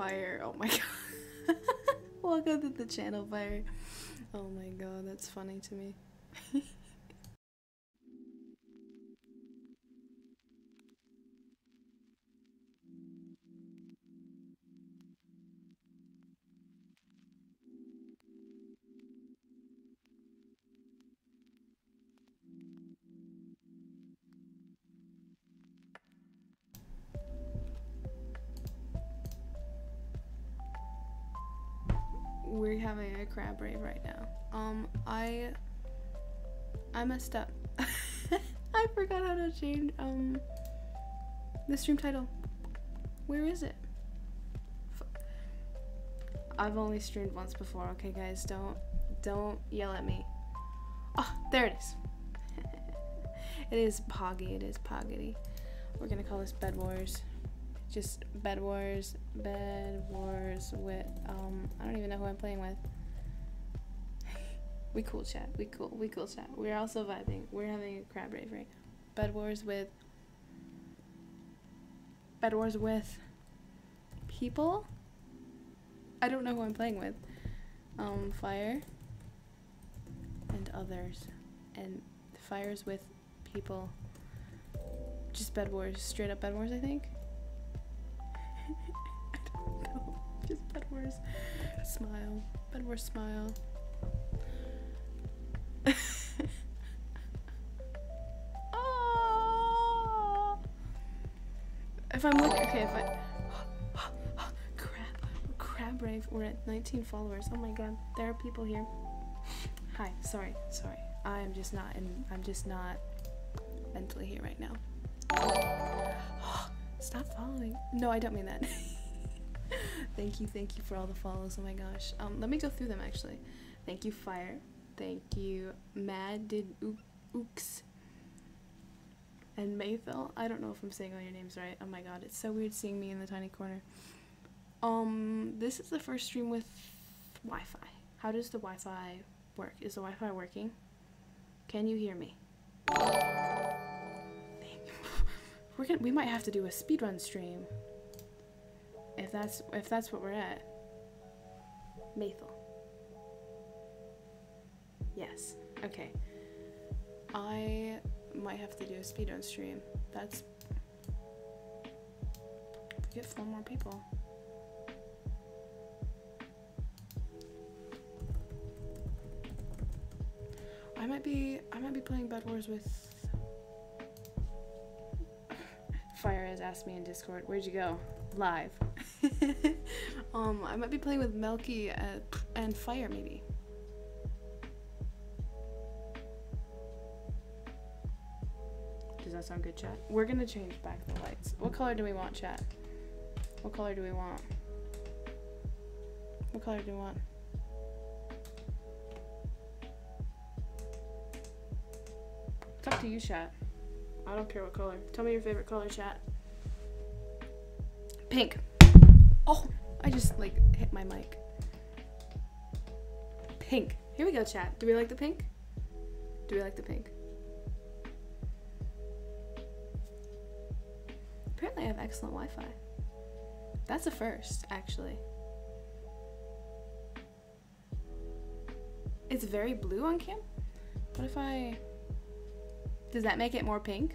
Fire. Oh my god. Welcome to the channel, Fire. Oh my god, that's funny to me. Having a crab rave right now. Um, I I messed up. I forgot how to change um the stream title. Where is it? I've only streamed once before. Okay, guys, don't don't yell at me. Oh, there it is. it is Poggy. It is Poggity. We're gonna call this Bed Wars just bed wars bed wars with um i don't even know who i'm playing with. We cool chat we cool we cool chat. We're also vibing we're having a crab rave right now. Bed wars with bed wars with people? I don't know who i'm playing with. Um fire and others. And fires with people. Just bed wars straight up bed wars i think Bedwars smile. Bedwars smile. oh! If I'm looking, okay, if I crab, crab rave. We're at 19 followers. Oh my god, there are people here. Hi, sorry, sorry. I am just not, and I'm just not mentally here right now. Stop following. No, I don't mean that. thank you, thank you for all the follows. Oh my gosh. Um, let me go through them actually. Thank you, Fire. Thank you, Mad did Ooks. And Maythel. I don't know if I'm saying all your names right. Oh my god, it's so weird seeing me in the tiny corner. Um, this is the first stream with Wi-Fi. How does the Wi-Fi work? Is the Wi-Fi working? Can you hear me? We're gonna we might have to do a speedrun stream. If that's if that's what we're at. Mathel. Yes. Okay. I might have to do a speedrun stream. That's get four more people. I might be I might be playing Bed Wars with Fire has asked me in Discord, where'd you go? Live. um, I might be playing with Milky uh, and Fire, maybe. Does that sound good, chat? We're gonna change back the lights. What color do we want, chat? What color do we want? What color do we want? It's up to you, chat. I don't care what color. Tell me your favorite color, chat. Pink. Oh, I just like hit my mic. Pink. Here we go, chat. Do we like the pink? Do we like the pink? Apparently I have excellent Wi-Fi. That's a first, actually. It's very blue on cam? What if I... Does that make it more pink?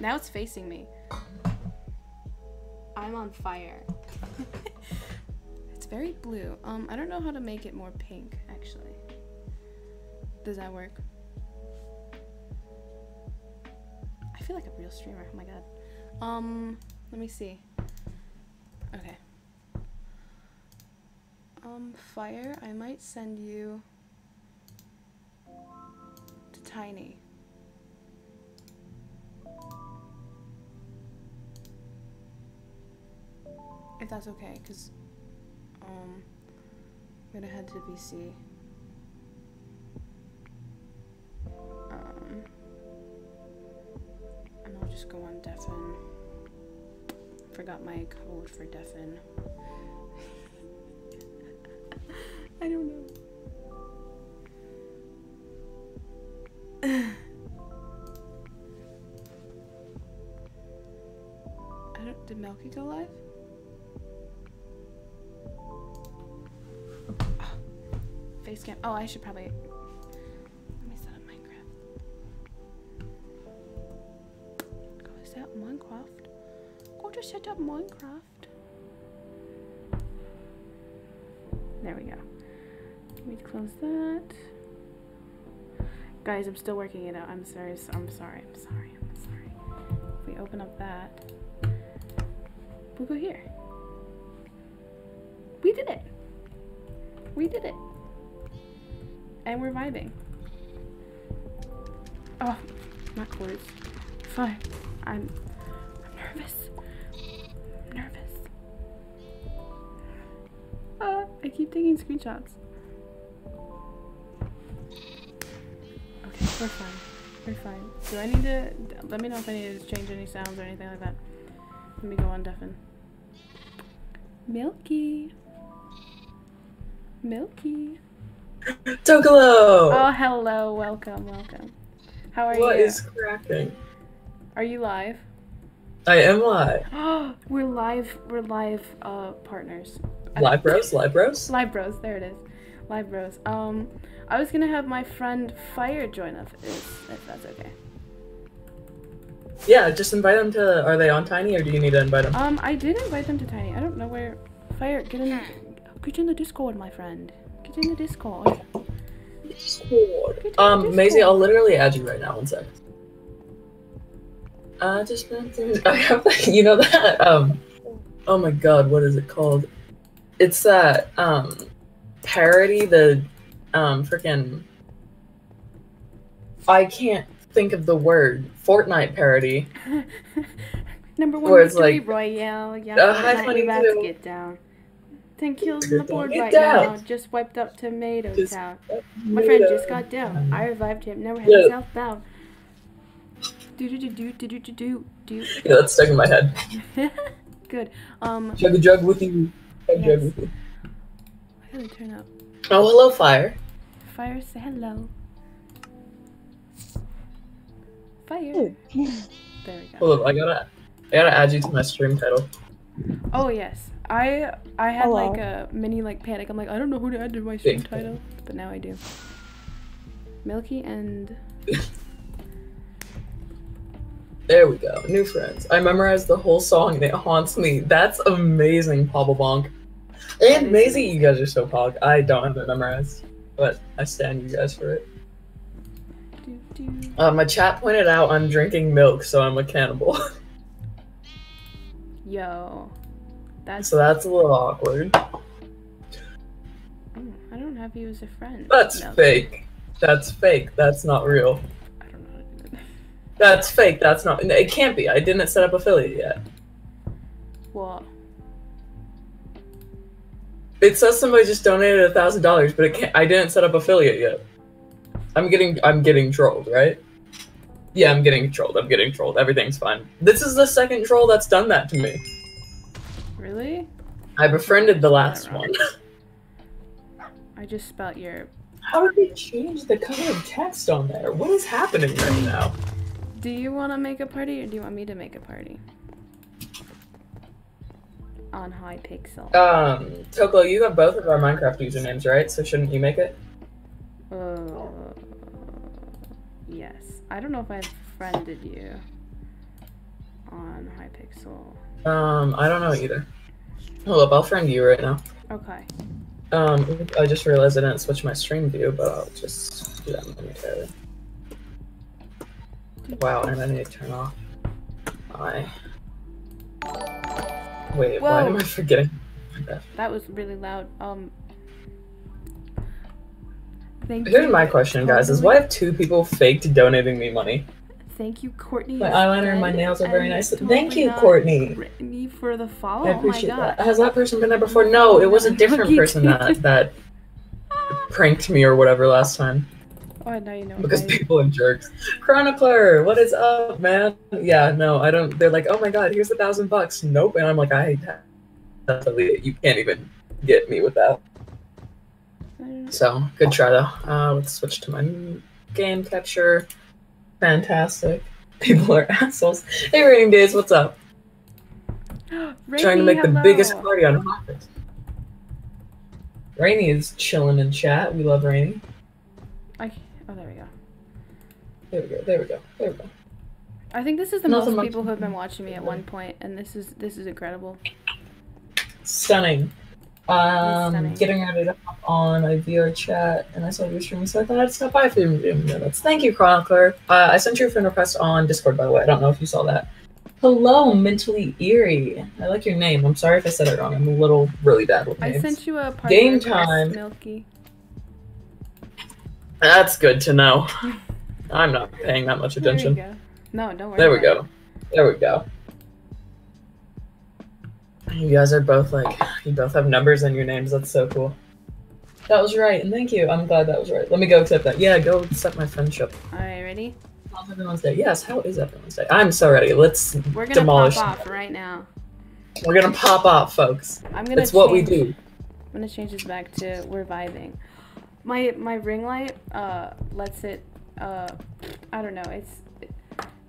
Now it's facing me. I'm on fire. it's very blue. Um, I don't know how to make it more pink, actually. Does that work? I feel like a real streamer. Oh my god. Um, let me see. Okay. Um, fire, I might send you to Tiny. That's okay, because um, I'm gonna head to VC. Um, and I'll just go on Deafen. Forgot my code for Deafen. I don't know. I don't. Did Milky go live? Oh, I should probably. Let me set up Minecraft. Go set up Minecraft. Go to set up Minecraft. There we go. Let me close that. Guys, I'm still working it out. I'm sorry. I'm sorry. I'm sorry. I'm sorry. If we open up that, we'll go here. And we're vibing. Oh, my close. Fine. I'm, I'm nervous. I'm nervous. Uh, I keep taking screenshots. Okay, we're fine. We're fine. Do I need to, let me know if I need to change any sounds or anything like that. Let me go on deafen. Milky. Milky. Tokolo! Oh, hello. Welcome, welcome. How are What you? is cracking? Are you live? I am live. Oh, we're live. We're live uh partners. Live bros, live bros. Live bros. There it is. Live bros. Um, I was gonna have my friend Fire join us if, if that's okay. Yeah, just invite them to. Are they on Tiny or do you need to invite them? Um, I did invite them to Tiny. I don't know where. Fire, get in. Get in the Discord, my friend. In the Discord. Discord. Um, Maisie, I'll literally add you right now. One sec. I just I have, you know that um, oh my god, what is it called? It's that um, parody the um, freaking. I can't think of the word Fortnite parody. Number one Where it's like, royale. Yeah, uh, hi, funny about to too. get down. Ten kills on the board Get right down. now. Just wiped up Tomato Just- Town. My friend just got down. I revived him. Never had Yeah. himself down. Do do do do do do do do do. Yeah, that's stuck in my head. Good. Um, Jug a jug with you. Jug Yes. jug with you. I gotta turn up. Oh, hello, fire. Fire, say hello. Fire. Ooh. There we go. Hold up, I gotta, I gotta add you to my stream title. Oh yes, I I had Hello. like a mini like panic. I'm like I don't know who to add to my stream title, but now I do. Milky and There we go. New friends. I memorized the whole song and it haunts me. That's amazing, Pablo Bonk. And is Maisie, amazing. you guys are so pog. I don't have it memorized, but I stand you guys for it. do do. Uh, my chat pointed out I'm drinking milk, so I'm a cannibal. Yo, that's. so that's a little awkward. oh, I don't have you as a friend. That's No, fake. That's fake. That's not real. I don't know do that. That's fake. That's not. It can't be. I didn't set up affiliate yet. What? It says somebody just donated a thousand dollars, but it can't. I didn't set up affiliate yet. I'm getting. I'm getting trolled, right? Yeah, I'm getting trolled. I'm getting trolled. Everything's fine. This is the second troll that's done that to me. Really? I befriended the last one. I just spelt your. How did they change the color of text on there? What is happening right now? Do you want to make a party or do you want me to make a party? On high Hypixel. Um, Toko, you have both of our Minecraft usernames, right? So shouldn't you make it? Uh, yes. I don't know if I've friended you on Hypixel. Um, I don't know either. Hold up, I'll friend you right now. Okay. Um, I just realized I didn't switch my stream view, but I'll just do that momentarily. Wow, and I need to turn off my. Wait, why am I forgetting? That was really loud. Um. Thank Here's you. my question, guys: Is why have two people faked donating me money? Thank you, Courtney. My eyeliner and my nails are very nice. Thank you, Courtney. Brittany for the follow. I oh my appreciate god. that. Has that person been there before? No, it was a different person that that pranked me or whatever last time Oh, now you know. because people are jerks. Chronicler, what is up, man? Yeah, no, I don't. They're like, oh my god, here's a thousand bucks. Nope, and I'm like, I. You can't even get me with that. Know. So good try though. Uh, let's switch to my game capture. Fantastic. People are assholes. Hey, Rating Days, what's up? Trying to Rainy, make the biggest hello. party on Hypixel. Rainy is chilling in chat. We love Rainy. I, oh, there we go. There we go. There we go. There we go. I think this is the Nothing most people who have been watching me at one point, and this is this is incredible. Stunning. Um, getting ready to hop on a VR chat, and I saw you streaming, so I thought I'd stop by for a few minutes. Thank you, Chronicler. Uh, I sent you a friend request on Discord, by the way. I don't know if you saw that. Hello, mentally eerie. I like your name. I'm sorry if I said it wrong. I'm a little really bad with names. I sent you a Game time. Milky. That's good to know. I'm not paying that much attention. There you go. No, don't worry. There we go. There we go. You guys are both like, you both have numbers in your names. That's so cool. That was right, and thank you. I'm glad that was right. Let me go accept that. Yeah, go accept my friendship. All right, ready? How's everyone's day? Yes, how is everyone's day? I'm so ready. Let's We're gonna demolish. pop off right now. We're gonna pop off, folks. I'm gonna. It's what we change- do. I'm gonna change this back to we're vibing. My my ring light uh lets it uh I don't know it's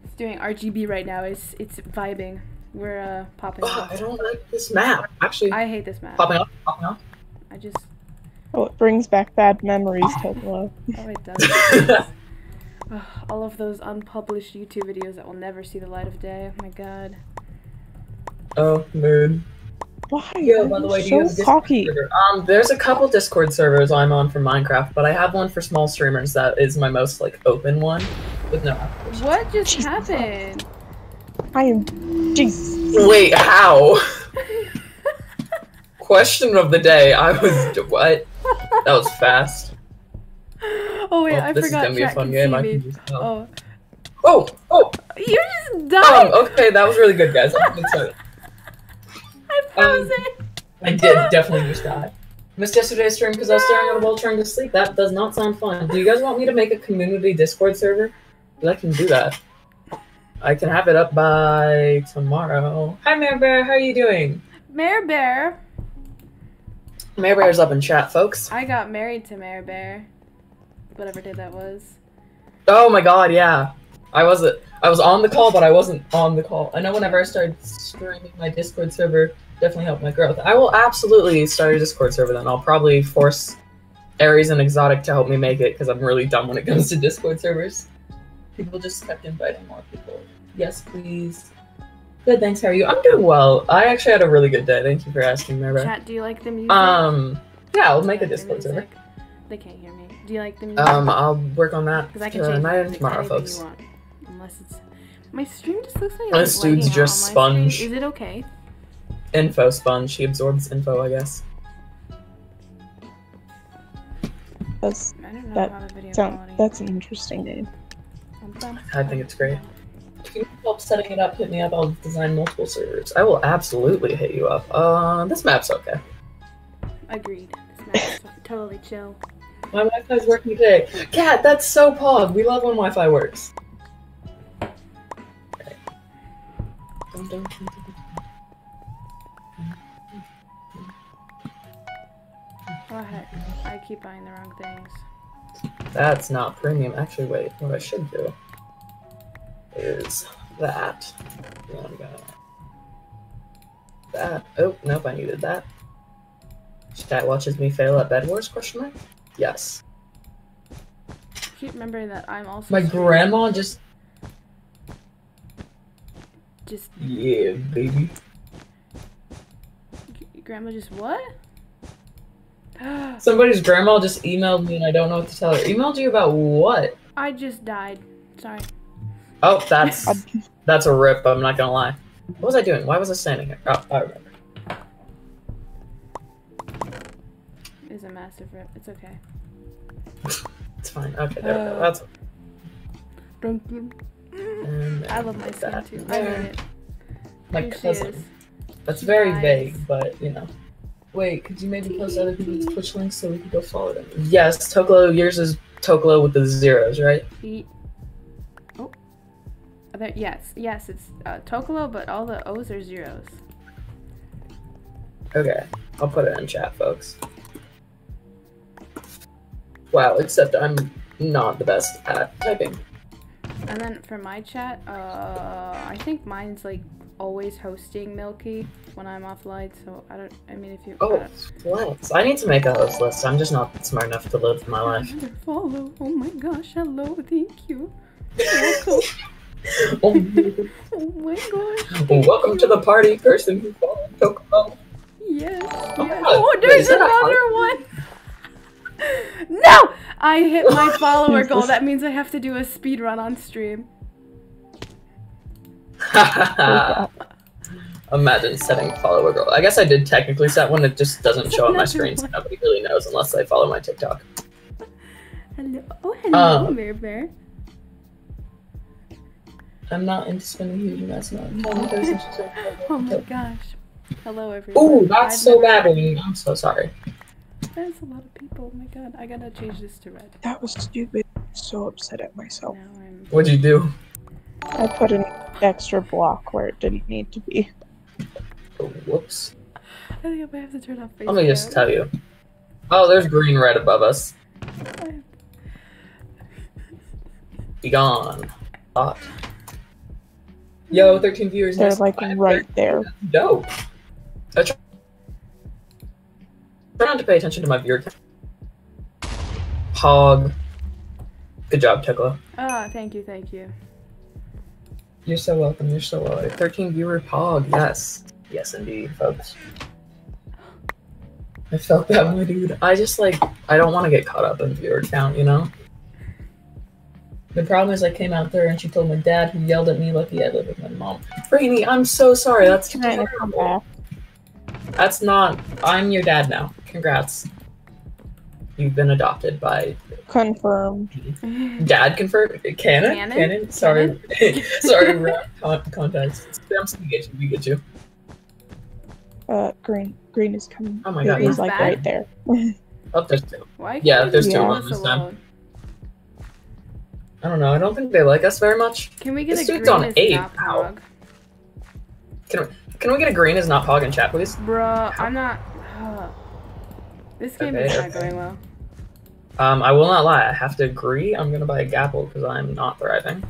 it's doing RGB right now. It's it's vibing. We're uh popping Ugh, off. I don't like this map. Actually, I hate this map. popping off, popping off. I just Oh, it brings back bad memories, Topolo. oh it does. Ugh, all of those unpublished YouTube videos that will never see the light of day. Oh my god. oh, mood. Why? Yo, by the you way, do you have a so Discord cocky? server? Um, there's a couple Discord servers I'm on for Minecraft, but I have one for small streamers that is my most like open one with no. What just Jesus. happened? I am. Jesus. Wait, how? Question of the day. I was what? That was fast. oh wait, Well, I this forgot is gonna be a fun can game. see I can just tell. Oh, Oh, oh, you just died. um, okay, that was really good, guys. I'm excited. I froze um, it. I did definitely just die. Missed yesterday's stream because I was staring at a wall trying to sleep. That does not sound fun. Do you guys want me to make a community Discord server? 'Cause I can do that. I can have it up by tomorrow. Hi, Mare Bear. How are you doing? Mare Bear. Mare Bear's up in chat, folks. I got married to Mare Bear. Whatever day that was. Oh my god, yeah. I wasn't. I was on the call, but I wasn't on the call. I know whenever I started streaming my Discord server, definitely helped my growth. I will absolutely start a Discord server then. I'll probably force Aries and Exotic to help me make it because I'm really dumb when it comes to Discord servers. People just kept inviting more people. Yes, please. Good, thanks. How are you? I'm doing well. I actually had a really good day. Thank you for asking, Mara. Chat, do you like the music? Um, yeah, I'll Do you make a like the Discord server. They can't hear me. Do you like the music? Um, I'll work on that Because I can change tonight and tomorrow, folks. Unless it's my stream just looks like This dude's just on my stream. sponge. Is it okay? Info sponge. She absorbs info, I guess. That's I don't know That how the video sound, that's an interesting name. Bum, bum, I think it's great. If you need help setting it up, hit me up. I'll design multiple servers. I will absolutely hit you up. Uh, this map's okay. Agreed. This map's totally chill. My Wi-Fi's working today. Cat, that's so pog. We love when Wi-Fi works. Okay. Dun, dun, dun, dun, dun. What heck? I keep buying the wrong things. That's not premium. Actually, wait. What I should do is that. I'm gonna that. Oh nope, I needed that. Chat watches me fail at Bed Wars? Question mark. Yes. Keep remembering that I'm also My grandma just. just Yeah, baby. grandma just what? Somebody's grandma just emailed me and I don't know what to tell her. Emailed you about what? I just died. Sorry. Oh, that's that's a rip. I'm not gonna lie. What was I doing? Why was I standing here? Oh, I remember. It's a massive rip. It's okay. It's fine. Okay, there we go. Uh, That's. Thank you. I love my like skin that. too. I There. made it. My Here she cousin. is. That's She very dies. vague, but you know. Wait, could you maybe post other people's Twitch links so we can go follow them? Yes, Toklo. Yours is Toklo with the zeros, right? There, yes, yes, it's uh, Tokolo, but all the O's are zeros. Okay, I'll put it in chat, folks. Wow, except I'm not the best at typing. And then for my chat, uh, I think mine's like always hosting Milky when I'm offline. So I don't. I mean, if you. Oh, flex. I need to make a host list. I'm just not smart enough to live my life. follow. Oh my gosh! Hello. Thank you. Welcome. Oh, oh my gosh. well, welcome to the party, person who followed. Yes. Oh, yes. God. Oh, there's a another one. No! I hit my follower goal. That means I have to do a speed run on stream. Imagine setting follower goal. I guess I did technically set one. It just doesn't show on my screen, so nobody really knows unless they follow my TikTok. Hello. Oh, hello, Um, Bear Bear. I'm not into spending huge amounts of money. Oh my gosh. Oh Hello, everyone. Ooh, that's I've so never- bad. When I'm so sorry. That's a lot of people. Oh my god. I gotta change this to red. That was stupid. So upset at myself. What'd you do? I put an extra block where it didn't need to be. Oh, whoops. I think I might have to turn off Facebook. Let me just tell you. Oh, there's green red above us. Be gone. Thought. Yo, 13 viewers. They're like time. right there. Dope. I try, try not to pay attention to my viewer count. Hog. Good job, Tekla. Ah, thank you, thank you. You're so welcome. You're so welcome. 13 viewer Pog. Yes. Yes, indeed, folks. I felt that, my dude. I just like, I don't want to get caught up in viewer count, you know? The problem is, I came out there and she told my dad, who yelled at me, lucky I live with my mom. Brainy, I'm so sorry. That's Trying to come terrible. That's not. I'm your dad now. Congrats. You've been adopted by Confirmed. dad. Confirmed. Canon. Canon? Canon. Sorry. sorry. wrong con- context. I'm still get you. We get you. Uh, green. Green is coming. Oh my God, He's he's like back? right there. Oh, there's two. Why Yeah, there's two leave of this time. I don't know. I don't think they like us very much. Can we get This a dude's green on eight. not Ow. Pog? Can we get a green as not hog in chat, please? Bruh, I'm not. This game is not okay. going well. Um, I will not lie. I have to agree. I'm gonna buy a Gapple because I'm not thriving.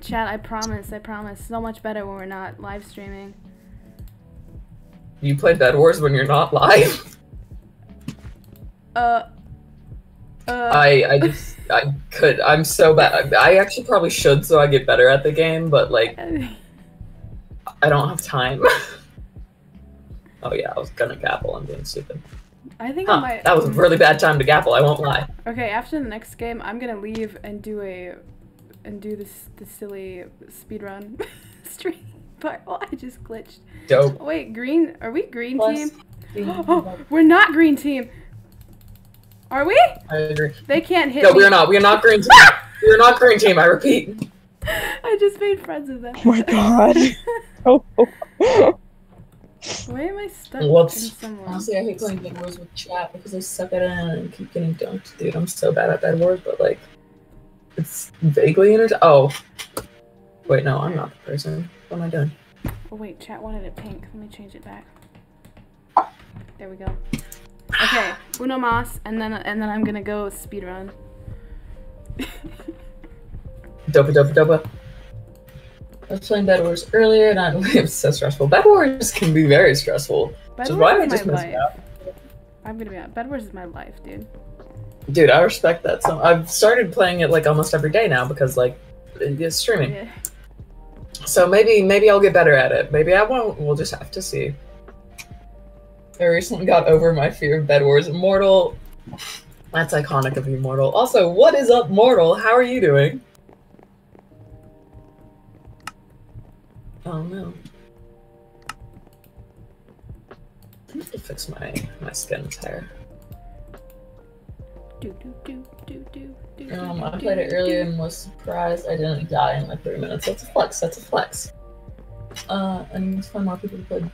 Chat, I promise, I promise. So much better when we're not live streaming. You play Bed Wars when you're not live. Uh. Uh. I I just I could. I'm so bad. I actually probably should so I get better at the game, but like I don't have time. oh yeah, I was gonna Gapple. I'm being stupid. I think I might. that was a really bad time to Gapple. I won't lie. Okay, after the next game, I'm gonna leave and do a and do this the silly speed run stream But Oh, I just glitched. Dope. Wait, green? Are we green Plus, team? Oh, we're not green team. Are we? I agree. They can't hit No, me. we are not. We are not green team. we are not green team. I repeat. I just made friends with them. Oh my god. Oh. Why am I stuck Whoops. in someone? Honestly, I hate playing Bed Wars with chat because I suck at it and keep getting dunked. Dude, I'm so bad at Bed Wars, but like, it's vaguely entertaining. Oh, wait, no, I'm not the person. What am I doing? Oh wait, chat wanted it pink. Let me change it back. There we go. Okay, Uno Mas, and then and then I'm gonna go speed run. Dopa dopa dopa. I was playing Bed Wars earlier and I, was so stressful. Bed Wars can be very stressful. Bed is Wars why I is just my life. out. I'm gonna be honest. Bed Wars is my life, dude. Dude, I respect that. So I've started playing it like almost every day now because like it's streaming. Yeah. So maybe maybe I'll get better at it. Maybe I won't. We'll just have to see. I recently got over my fear of Bed Wars. Mortal. That's iconic of you, Mortal. Also, what is up, Mortal? How are you doing? Oh no. I need to fix my my skin's hair. Do do do. Um, I played it earlier and was surprised I didn't die in like three minutes. That's a flex. That's a flex. Uh, I need to find more people to play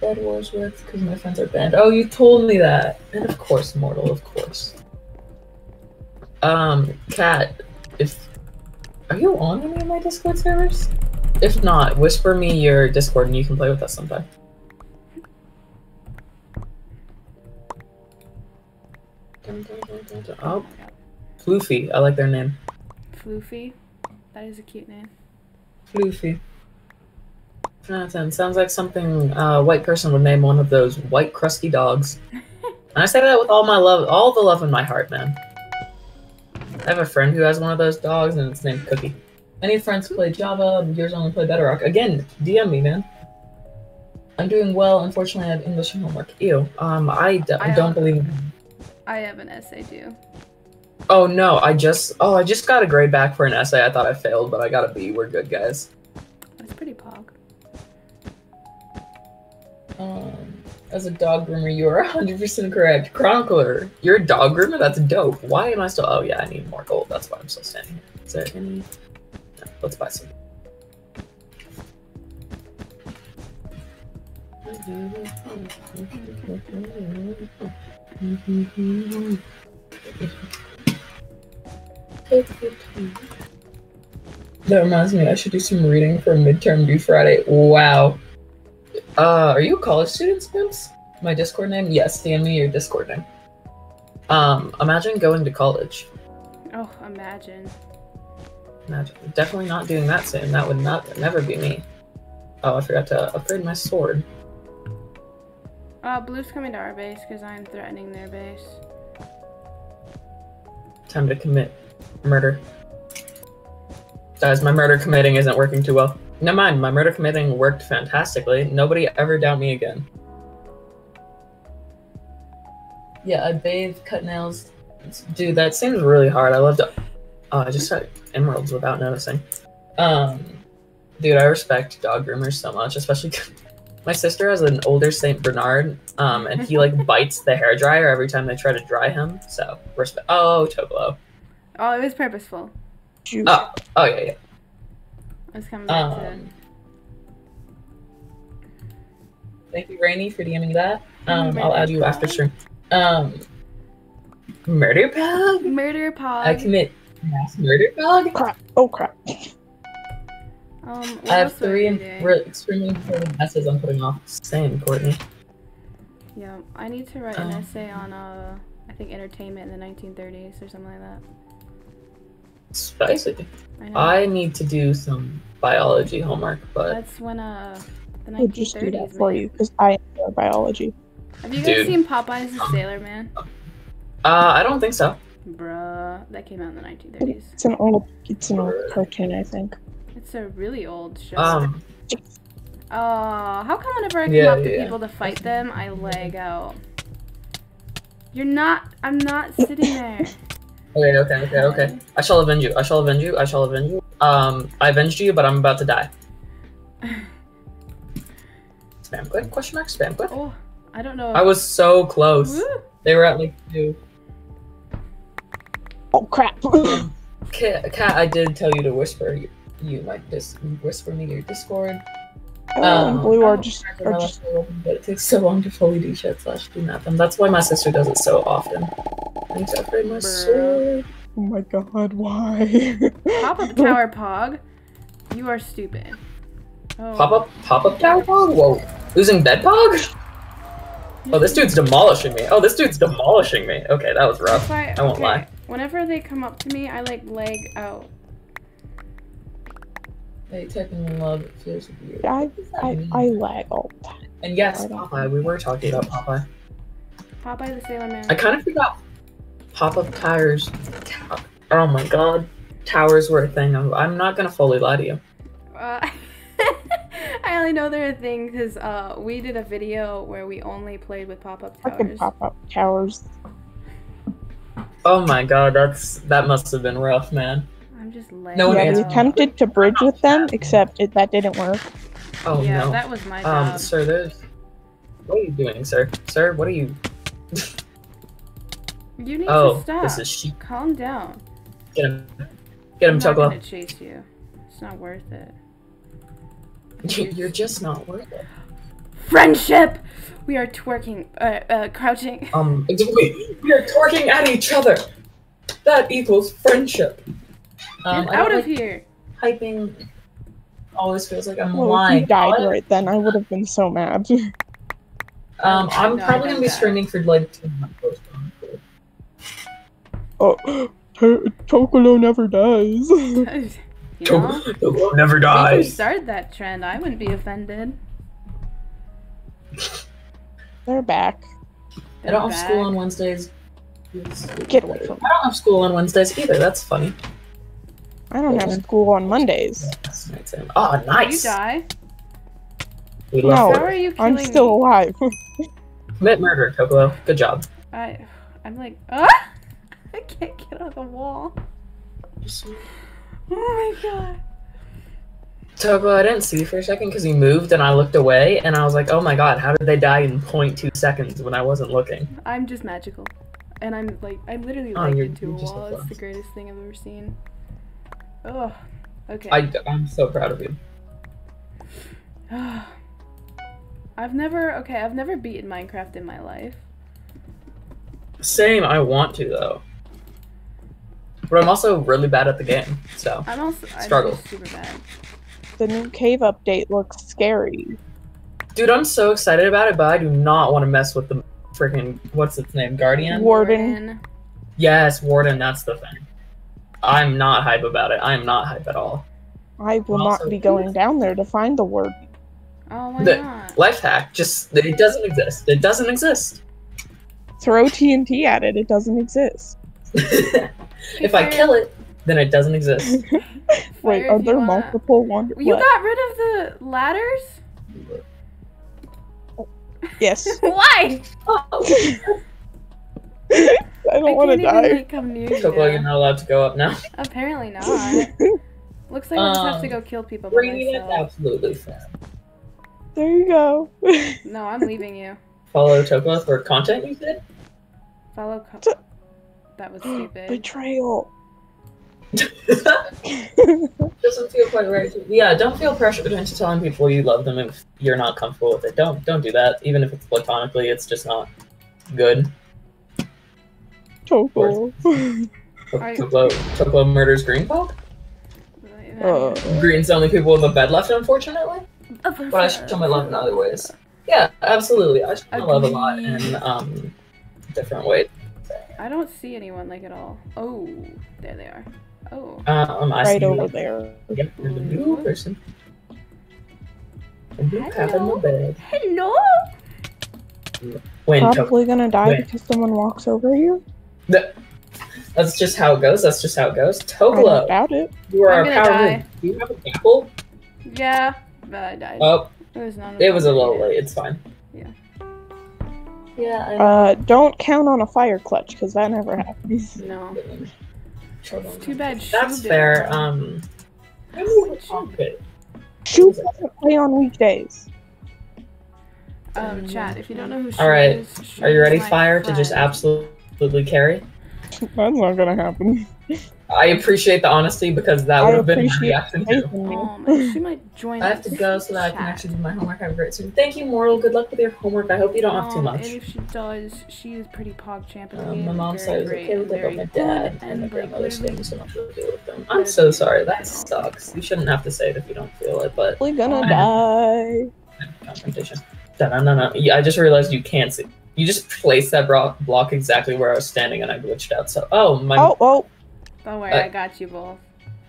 Bed Wars with because my friends are banned. Oh, you told me that. And of course, Mortal, of course. Um, Kat, if are you on any of my Discord servers? If not, whisper me your Discord and you can play with us sometime. Dun, dun, dun, dun, dun. Oh. Floofy. I like their name. Floofy. That is a cute name. Floofy. 10 out of 10. Sounds like something uh, a white person would name one of those white crusty dogs. and I say that with all my love, all the love in my heart, man. I have a friend who has one of those dogs, and it's named Cookie. Any friends play Java, yours only play Bedrock. Again, DM me, man. I'm doing well. Unfortunately, I have English homework. Ew. Um, I, d- I don't- believe. I have an essay due. Oh no, I just oh I just got a grade back for an essay. I thought I failed, but I got a B. We're good, guys. That's pretty pog. Um, as a dog groomer, you are 100% correct. Chronicler, you're a dog groomer? That's dope. Why am I still. Oh, yeah, I need more gold. That's why I'm still standing here. Is there any. No, let's buy some. That reminds me, I should do some reading for midterm due Friday. Wow. Uh, are you a college student, Spimps? My Discord name? Yes, DM me your Discord name. Um, imagine going to college. Oh, imagine. Imagine. Definitely not doing that soon. That would not never be me. Oh, I forgot to upgrade my sword. Uh, blue's coming to our base because I'm threatening their base. Time to commit murder. Guys, my murder committing isn't working too well. Never mind, my murder committing worked fantastically. Nobody ever doubt me again. Yeah, I bathe, cut nails. Dude, that seems really hard. I love to. Oh, I just had emeralds without noticing. Um, dude, I respect dog groomers so much, especially. My sister has an older Saint Bernard, um, and he like bites the hair dryer every time they try to dry him. So respect. Oh, Tokolo. Oh, it was purposeful. Oh, oh yeah, yeah. I was coming back Um, thank you, Rainy, for DMing that. Um, I'll add you after stream. Um, murder to pug. murder pod. I commit mass murder pug. crap. Oh crap. Um, I have three we im- doing? re- extremely important essays I'm putting off. Same, Courtney. Yeah, I need to write an Um, essay on uh, I think entertainment in the 1930s or something like that. Spicy. I. I need to do some biology homework, but That's when uh, the I'll just do 1930s. that for you because I enjoy biology. Have you guys Dude. seen Popeyes the Sailor Man? uh, I don't think so. Bruh, that came out in the 1930s. It's an old, it's an old cartoon, I think. It's a really old show. Um, Uh, how come whenever I come Yeah, up to yeah. people to fight them, I lag out? You're not. I'm not sitting there. okay, okay, okay, okay. I shall avenge you. I shall avenge you. I shall avenge you. Um, I avenged you, but I'm about to die. Spam quit? Question mark? Spam quit? Oh, I don't know. I was so close. Woo! They were at like two. Oh crap. Cat, Cat, I did tell you to whisper. You, you might just whisper me your Discord. Um, blue are oh, just, My are just open, but it takes so long to fully do shit slash do nothing. That's why my sister does it so often. I need to upgrade my sword. Oh my god, why? Pop up tower pog. You are stupid. Oh. Pop up, pop up tower pog. Whoa, losing bed pog. Oh, this dude's demolishing me. Oh, this dude's demolishing me. Okay, that was rough. That's why, I won't okay, lie. Whenever they come up to me, I like leg out. Hey, taking in love it feels weird. I, What does that I. I lag all the time. And yes, Popeye. We were talking about Popeye. Popeye the Sailor Man. I kind of forgot pop-up tires. Oh my god, towers were a thing. I'm, I'm not gonna fully lie to you. Uh, I only know they're a thing because uh, we did a video where we only played with pop-up towers. pop up towers. Oh my god, that's that must have been rough, man. I'm just leg. No one yeah, we attempted to bridge with them, except it, that didn't work. Oh yeah, no. that was my job. Um, sir, there's. What are you doing, sir? Sir, what are you? you need Oh, to stop. this is sheep. Calm down. Get him. Get him, I'm not Chocolo. gonna chase you. It's not worth it. You're just not worth it. Friendship. We are twerking. Uh, uh, crouching. Um, we, we are twerking at each other. That equals friendship. Um, Get out of like here. hyping. Always feels like I'm Well, if lying. you died What? right then, I would have been so mad. Um, I'm No, probably gonna be die. streaming for like two months. oh, Tokolo never dies. You know? Toklo never dies. If you dies. started that trend, I wouldn't be offended. They're back. I don't have school on Wednesdays. Get away from me. I don't have school on Wednesdays either. That's funny. I don't have school on Mondays. That's nice. Oh, You die. We No. How are you killing I'm still me? alive. Commit murder, Toklo. Good job. I, I'm like, ah! I can't get on the wall. Oh my god. Toklo, I didn't see you for a second because you moved and I looked away and I was like, oh my god, how did they die in 0.2 seconds when I wasn't looking? I'm just magical. And I'm like, I'm literally Oh, like you're- into a you're wall. It's the greatest thing I've ever seen. Oh, okay. I, I'm so proud of you. I've never, okay, I've never beaten Minecraft in my life. Same, I want to though. But I'm also really bad at the game, so. I'm also I'm Struggle. super bad. the new cave update looks scary. Dude, I'm so excited about it, but I do not want to mess with the freaking, what's its name, Guardian? Warden. Yes, Warden, that's the thing. I'm not hype about it. I am not hype at all. I will Also- not be going down there to find the word. Oh, why The- not? Life hack, just, it doesn't exist. It doesn't exist. Throw TNT at it, it doesn't exist. if I kill it, then it doesn't exist. Wait, are there you wanna- multiple wonder? You what? got rid of the ladders? Yes. Why? Oh, I I don't want to can't even die. like, come near you. Toklo, you're not allowed to go up now. Apparently not. Looks like I just have to Um, go kill people by Bringing it, absolutely fair. There you go. No, I'm leaving you. Follow Toklo for content, you said? Follow. Co- that was stupid. Betrayal. Doesn't feel quite right. Yeah, don't feel pressured into telling people you love them if you're not comfortable with it. Don't don't do that. Even if it's platonically, it's just not good. Total. I- Toklo, Toklo murders Greenfog? Uh, Green's the only people with a bed left, unfortunately. But I should show my love in other ways. Yeah, absolutely. I show my love a lot in um different ways. I don't see anyone like at all. Oh, there they are. Oh. Um, I right see over you. there. Yep, there's a blue person. A blue cat in the bed. Hello. When Toklo Probably gonna die Wait. because someone walks over you. Th- That's just how it goes. That's just how it goes. I don't Toklo, doubt it. you are I'm our gonna power die. move. Do you have a apple? Yeah, but I died. Oh, it was not. it was a little late. It's fine. Yeah. Yeah. I Uh, don't count on a fire clutch because that never happens. No. It's too bad That's Shoob didn't fair. know. Um. Okay. Shoob doesn't play on weekdays. Um, chat. If you don't know who. All right. Shoob is, Shoob Are you ready, is my Fire, to just friend. Absolutely carry? That's not gonna happen. I appreciate the honesty because that would have been my appreciate reaction faith too. Um, she might join. I have to go so that I can actually do my homework. Have a great soon. Thank you, Mortal. Good luck with your homework. I hope you don't have too Um, much. And if she does, she is pretty pog champion. Um, my mom very said it was okay with and it, but very my dad and my and like grandmother's literally thing so much to do with them. I'm so sorry. That sucks. You shouldn't have to say it if you don't feel it, but we're gonna I- die. confrontation. No, no, no, no. I just realized you can't see. You just placed that bro- block exactly where I was standing, and I glitched out. So, oh my. Oh, oh, Don't worry, Uh, I got you both.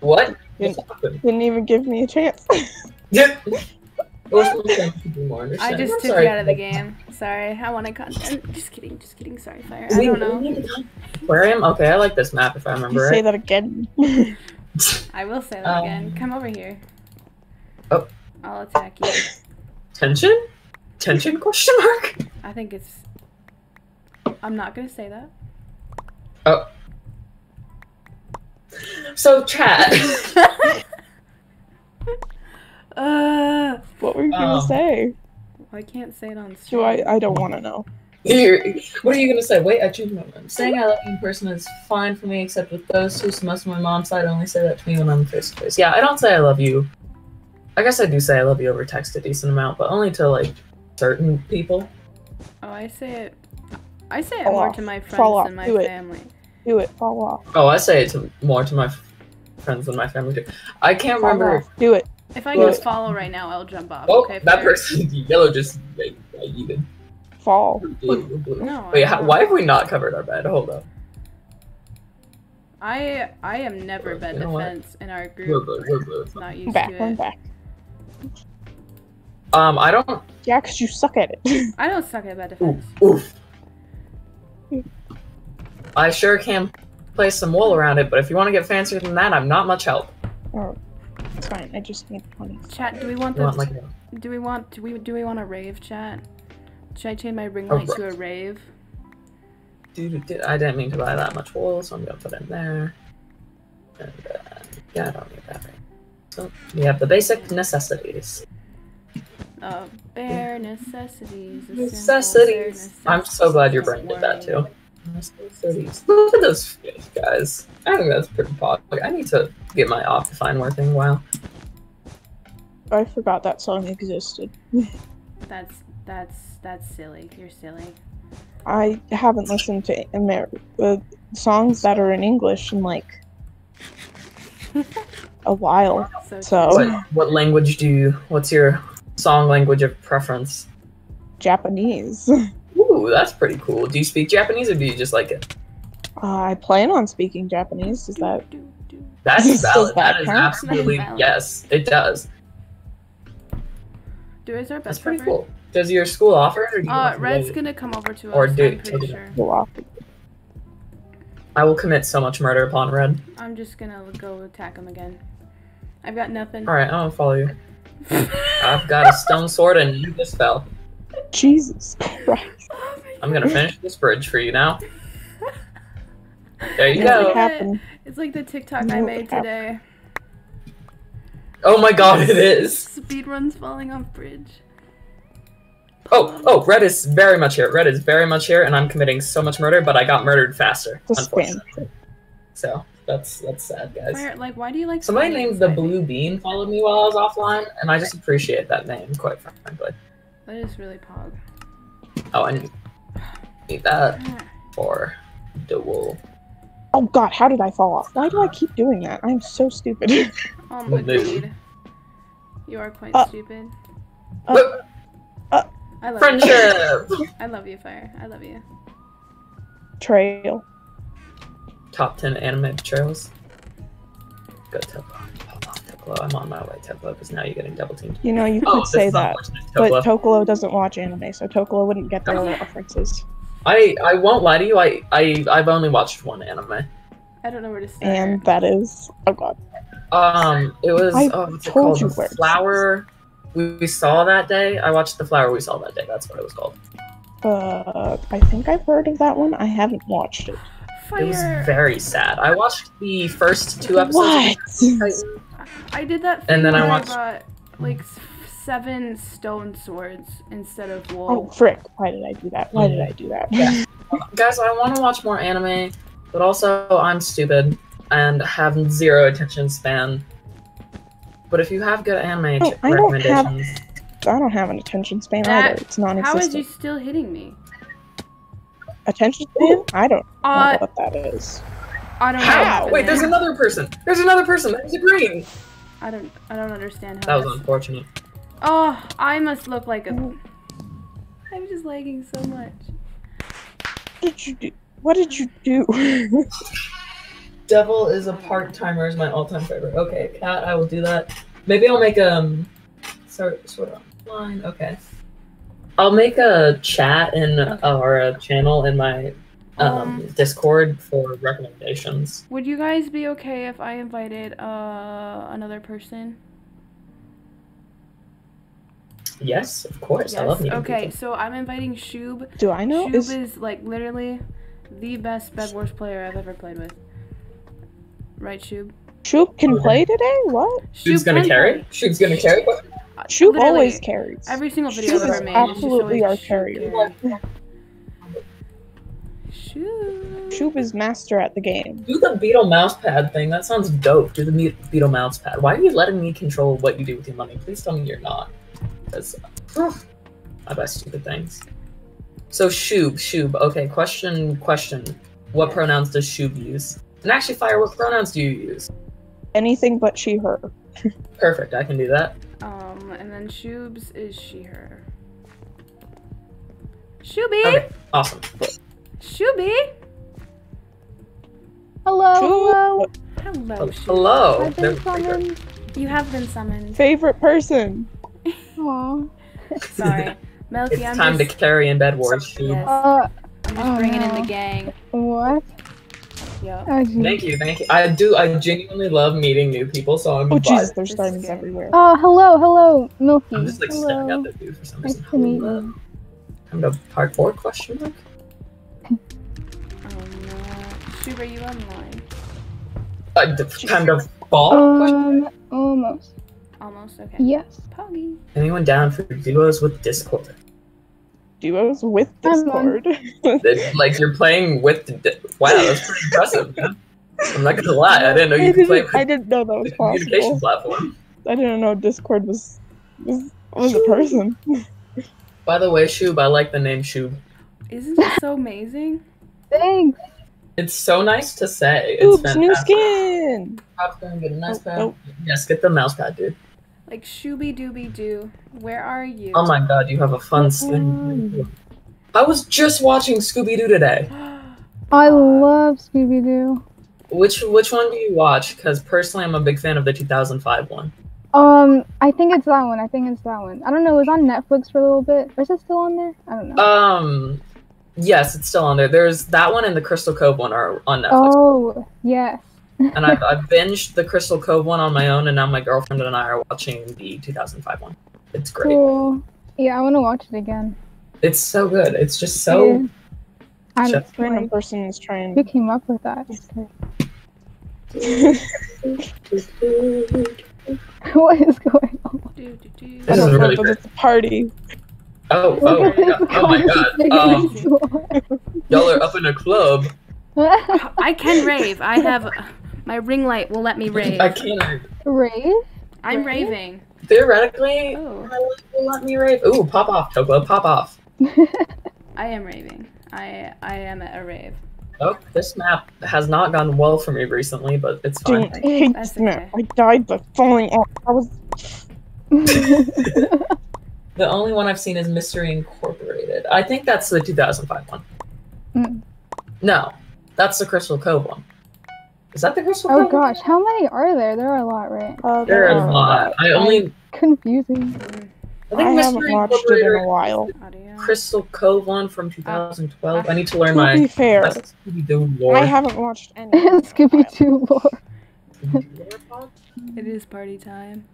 What? Didn't- didn't even give me a chance. Yeah. I was hoping to be more I understanding. just took sorry. you out of the game. Sorry, I wanted content. Just kidding, just kidding. Sorry, Fire. I We- don't we know. need to go- Aquarium? Okay, I like this map if I You remember say right. that again. I will say that Um, again. Come over here. Oh. I'll attack you. Tension? Tension question mark? I think it's. I'm not gonna say that. Oh. So chat. uh, what were you gonna Um, say? I can't say it on stream. Do I? I don't want to know. You're- what are you gonna say? Wait, I changed my mind. Saying I love you in person is fine for me, except with those two. So most of my mom's side only say that to me when I'm face to face. Yeah, I don't say I love you. I guess I do say I love you over text a decent amount, but only to like certain people. Oh, I say it. I say it Fall more off. to my friends Fall off. than my Do it. family. Do it. Fall off. Oh, I say it to more to my f- friends than my family too. I can't Fall remember. off. Do it. If I just get follow right now, I'll jump off. Oh, okay, that fair? person yellow just like, yeeted. Fall. Blue, blue. No. Wait, I how, don't. why have we not covered our bed? Hold up. I I am never You been know what? defense in our We're group. we're good. Not used back. to I'm it. back. Um, I don't. Yeah, because you suck at it. I don't suck at bed Ooh, defense. oof. I sure can place some wool around it, but if you want to get fancier than that, I'm not much help. oh, it's fine. I just need 20. Chat, do we want You the want like a- do we want do we do we want a rave chat? Should I change my ring Oh, light to a rave? Dude, dude, I didn't mean to buy that much wool, so I'm gonna put it in there. And uh, yeah, I don't need that. So we have the basic necessities. Uh, bare necessities. a simple bare Necessities. I'm so glad your brain did that too. World. Necessities. Look at those fish, guys. I think that's pretty popular. I need to get my Optifine working. Wow. I forgot that song existed. That's that's that's silly. You're silly. I haven't listened to Amer- uh, songs that are in English in like a while. So, So What, what language do you? What's your song language of preference? Japanese. Ooh, that's pretty cool. Do you speak Japanese or do you just like it? Uh, I plan on speaking Japanese. Is that Do, do. That's Does valid. that That is count? absolutely Valid. yes. It does. Do is our That's pretty preferred? cool. Does your school offer it, or do you Uh, have to Red's gonna come over to us. Or do- I'm pretty take it sure. go off? I will commit so much murder upon Red. I'm just gonna go attack him again. I've got nothing. All right, I don't follow you. I've got a stone sword, and you just fell. Jesus Christ! Oh I'm gonna finish this bridge for you now. There you go. it? It's like the TikTok I made today. Oh my god, it is. Speed runs falling off bridge. Oh, oh, Red is very much here. Red is very much here, and I'm committing so much murder, but I got murdered faster, The unfortunately. So that's that's sad, guys. Where, like, why do you like? Somebody spiders? named the Blue Bean followed me while I was offline, and I just appreciate that name, quite frankly. That is really pog. Oh, I need, need that for the wool. Oh God! How did I fall off? Why do I keep doing that? I'm so stupid. Oh, Mood. agreed. You are quite Uh, stupid. Uh, Whoop, I love friendship! you. I love you, Fire. I love you. Trail. Top 10 anime betrayals. Go Teplo. Hold on, Teplo. I'm on my way, Teplo, because now you're getting double teamed. You know, you could Oh, say that, unfortunate, but Teplo. Tokolo doesn't watch anime, so Tokolo wouldn't get their references. I, I won't lie to you, I, I, I've only watched one anime. I don't know where to start. And that is, oh God, Um, it was I oh, what's it told called? you The flower we, we saw that day. I watched the flower we saw that day. That's what it was called. uh, I think I've heard of that one. I haven't watched it. Fire. It was very sad. I watched the first two episodes. What? Of Titan. I did that. And then I where watched- got like seven stone swords instead of wool. Oh frick! Why did I do that? Why did I do that? Yeah. Guys, I want to watch more anime, but also I'm stupid and have zero attention span. But if you have good anime Oh, ch- I don't have- I don't have an attention span That- either. It's How is you non-existent. still hitting me? Attention span? I don't know Uh, what that is. I don't know. how? Wait, there's another person. There's another person. There's a green. I don't. I don't understand how. That was that's- unfortunate. Oh, I must look like a. Mm. I'm just lagging so much. What did you do? What did you do? Devil is a part timer is my all time favorite. Okay, cat, I will do that. Maybe I'll make um sort sort of line. Okay. I'll make a chat in Okay. or a channel in my um, Um, Discord for recommendations. Would you guys be okay if I invited uh another person? Yes, of course. I love meeting Okay, people. so I'm inviting Shoob. do I know? Shoob Is is like literally the best Bed Wars player I've ever played with. Right, Shoob? Shoob can Okay. play today? What? Shoot's gonna carry. play. Shoot's gonna carry. Shoob literally, always carries. Every single video Shoob I've is ever made is just absolutely our carrier. Shoob. Shoob is master at the game. Do the beetle mouse pad thing. That sounds dope. Do the me- beetle mouse pad. Why are you letting me control what you do with your money? Please tell me you're not. Because I buy stupid things. So Shoob, Shoob. Okay, question, question. What pronouns does Shoob use? And actually, Fire, what pronouns do you use? Anything but she, her. Perfect, I can do that. Um, and then Shoob's is she, her. Shuby! Okay, awesome. Shuby! Hello, hello. Hello. Hel- Hello. I've been we go. summoned. You have been summoned. Favorite person. Aw. Sorry. Milky, It's I'm time just, to carry in bed wars. Yes. Uh, I'm just Oh, bringing in the gang. what? Yup. Oh. Thank you, thank you. I do. I genuinely love meeting new people, so I'm. Oh vibing. Jesus, there's This is diamonds everywhere. Oh, hello, hello, Milky. I'm just like hello. staring at the dude for some reason. Nice reason. to meet Hello. you. Come to part four question mark. No. Shu, are you online? Uh, d- time to fall. Um, almost. Almost, okay. Yes. Poggy. Anyone down for duos with Discord? Duos with Discord. Like you're playing with. Di- wow, that's pretty impressive. Man. I'm not gonna lie. I didn't know you could play didn't, I didn't know that was possible. communication platform. I didn't know Discord was was, was a person. By the way, Shoob, I like the name Shoob. Isn't this so amazing? Thanks. It's so nice to say. It's Oops, new fantastic. skin. Popcorn, get a mouse Oh, pad. oh. Yes, get the mouse pad, dude. Like Shooby Dooby Doo. Where are you? Oh my god, you have a fun skin. I was just watching Scooby Doo today. I love Scooby Doo. Which which one do you watch? Because personally, I'm a big fan of the 2005 one. Um, I think it's that one. I think it's that one. I don't know. It was on Netflix for a little bit. Or is it still on there? I don't know. Um, yes, it's still on there. There's that one and the Crystal Cove one are on Netflix. oh, yes. And I've, I've binged the Crystal Cove one on my own, and now my girlfriend and I are watching the 2005 one. It's great. Cool. Yeah, I want to watch it again. It's so good. It's just so. Yeah. I don't Chef- Random like, person is trying. who came up with that? what is going on? This is don't know, really but great. it's a party. Oh, oh, Look my god. oh my god. Um, y'all are up in a club. I can rave. I have my ring light will let me rave. I can't. Rave? I'm Rave? raving. Theoretically, Oh, will let me rave. Ooh, pop off, Topo, pop off. I am raving. I I am at a rave. Oh, this map has not gone well for me recently, but it's fine. Dude, I hate this map. okay. I died by falling off. I was The only one I've seen is Mystery Incorporated. I think that's the 2005 one. Mm. No, that's the Crystal Cove one. Is that the Crystal oh Cove? gosh, how many are there? There are a lot, right? uh, There there are a uh, lot. I only. Confusing. I I think haven't Mystery watched it in a while. Crystal Cove one from 2012. I need to learn To my be fair, Scooby-Doo lore. I haven't watched any. in Scooby while. Doo lore. Scooby-Doo lore pod? It is party time.